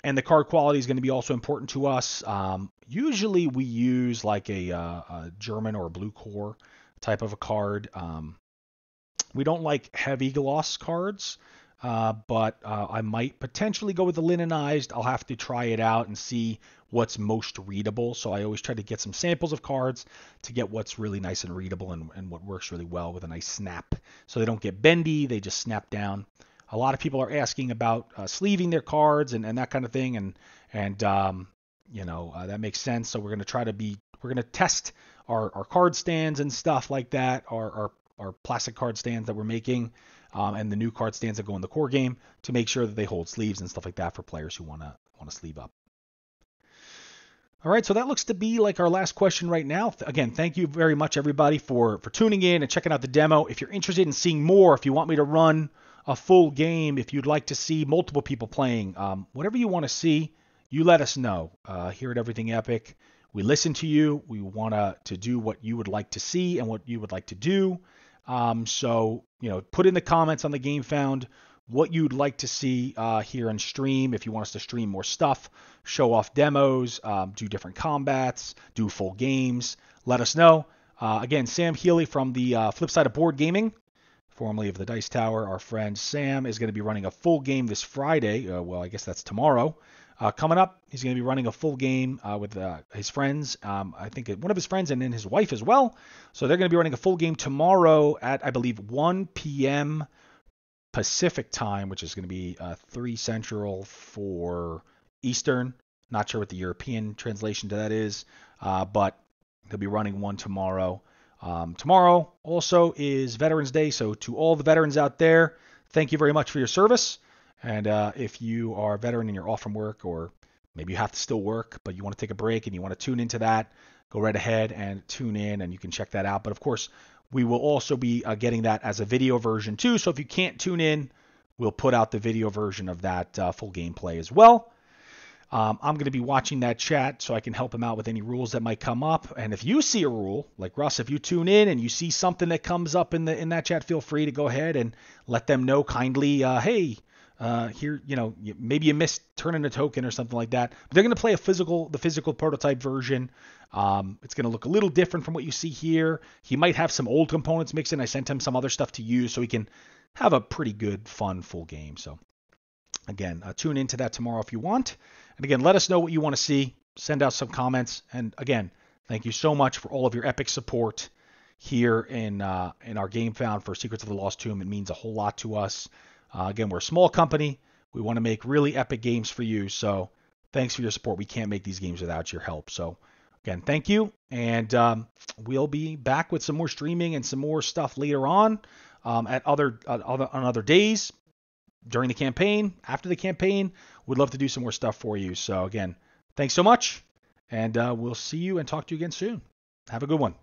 and the card quality is going to be also important to us. Um, usually we use like a, uh, a, German or blue core type of a card. Um, we don't like heavy gloss cards, uh, but uh, I might potentially go with the linenized. I'll have to try it out and see what's most readable. So I always try to get some samples of cards to get what's really nice and readable and, and what works really well with a nice snap. So they don't get bendy, they just snap down a lot of people are asking about uh, sleeving their cards and, and that kind of thing, and and um, you know uh, that makes sense. So we're going to try to be we're going to test our, our card stands and stuff like that, our, our our plastic card stands that we're making, um, and the new card stands that go in the core game to make sure that they hold sleeves and stuff like that for players who want to want to sleeve up. All right, so that looks to be like our last question right now. Again, thank you very much everybody for for tuning in and checking out the demo. If you're interested in seeing more, if you want me to run a full game, if you'd like to see multiple people playing, um, whatever you want to see, you let us know. Uh, here at Everything Epic, we listen to you. We want to do what you would like to see and what you would like to do. Um, so, you know, put in the comments on the Gamefound what you'd like to see uh, here on stream. If you want us to stream more stuff, show off demos, um, do different combats, do full games, let us know. Uh, again, Sam Healey from the uh, Flip Side of Board Gaming formerly of the Dice Tower. Our friend Sam is going to be running a full game this Friday. Uh, well, I guess that's tomorrow. Uh, coming up, he's going to be running a full game uh, with uh, his friends. Um, I think one of his friends and then his wife as well. So they're going to be running a full game tomorrow at, I believe, 1 p.m. Pacific time, which is going to be uh, 3 Central for Eastern. Not sure what the European translation to that is, uh, but he'll be running one tomorrow. Um, tomorrow also is Veterans Day, so to all the veterans out there, thank you very much for your service. And uh, if you are a veteran and you're off from work, or maybe you have to still work, but you want to take a break and you want to tune into that, go right ahead and tune in and you can check that out. But of course, we will also be uh, getting that as a video version too. So if you can't tune in, we'll put out the video version of that uh, full gameplay as well. Um, I'm going to be watching that chat so I can help him out with any rules that might come up. And if you see a rule, like Russ, if you tune in and you see something that comes up in the in that chat, feel free to go ahead and let them know kindly. Uh, hey, uh, here, you know, maybe you missed turning a token or something like that. But they're going to play a physical, the physical prototype version. Um, it's going to look a little different from what you see here. He might have some old components mixed in. I sent him some other stuff to use so he can have a pretty good, fun, full game. So again, uh, tune into that tomorrow if you want. And again, let us know what you want to see. Send out some comments. And again, thank you so much for all of your epic support here in uh, in our Gamefound for Secrets of the Lost Tomb. It means a whole lot to us. Uh, again, we're a small company. We want to make really epic games for you. So thanks for your support. We can't make these games without your help. So again, thank you. And um, we'll be back with some more streaming and some more stuff later on um, at other, uh, other on other days during the campaign, after the campaign. We'd love to do some more stuff for you. So, again, thanks so much, and uh, we'll see you and talk to you again soon. Have a good one.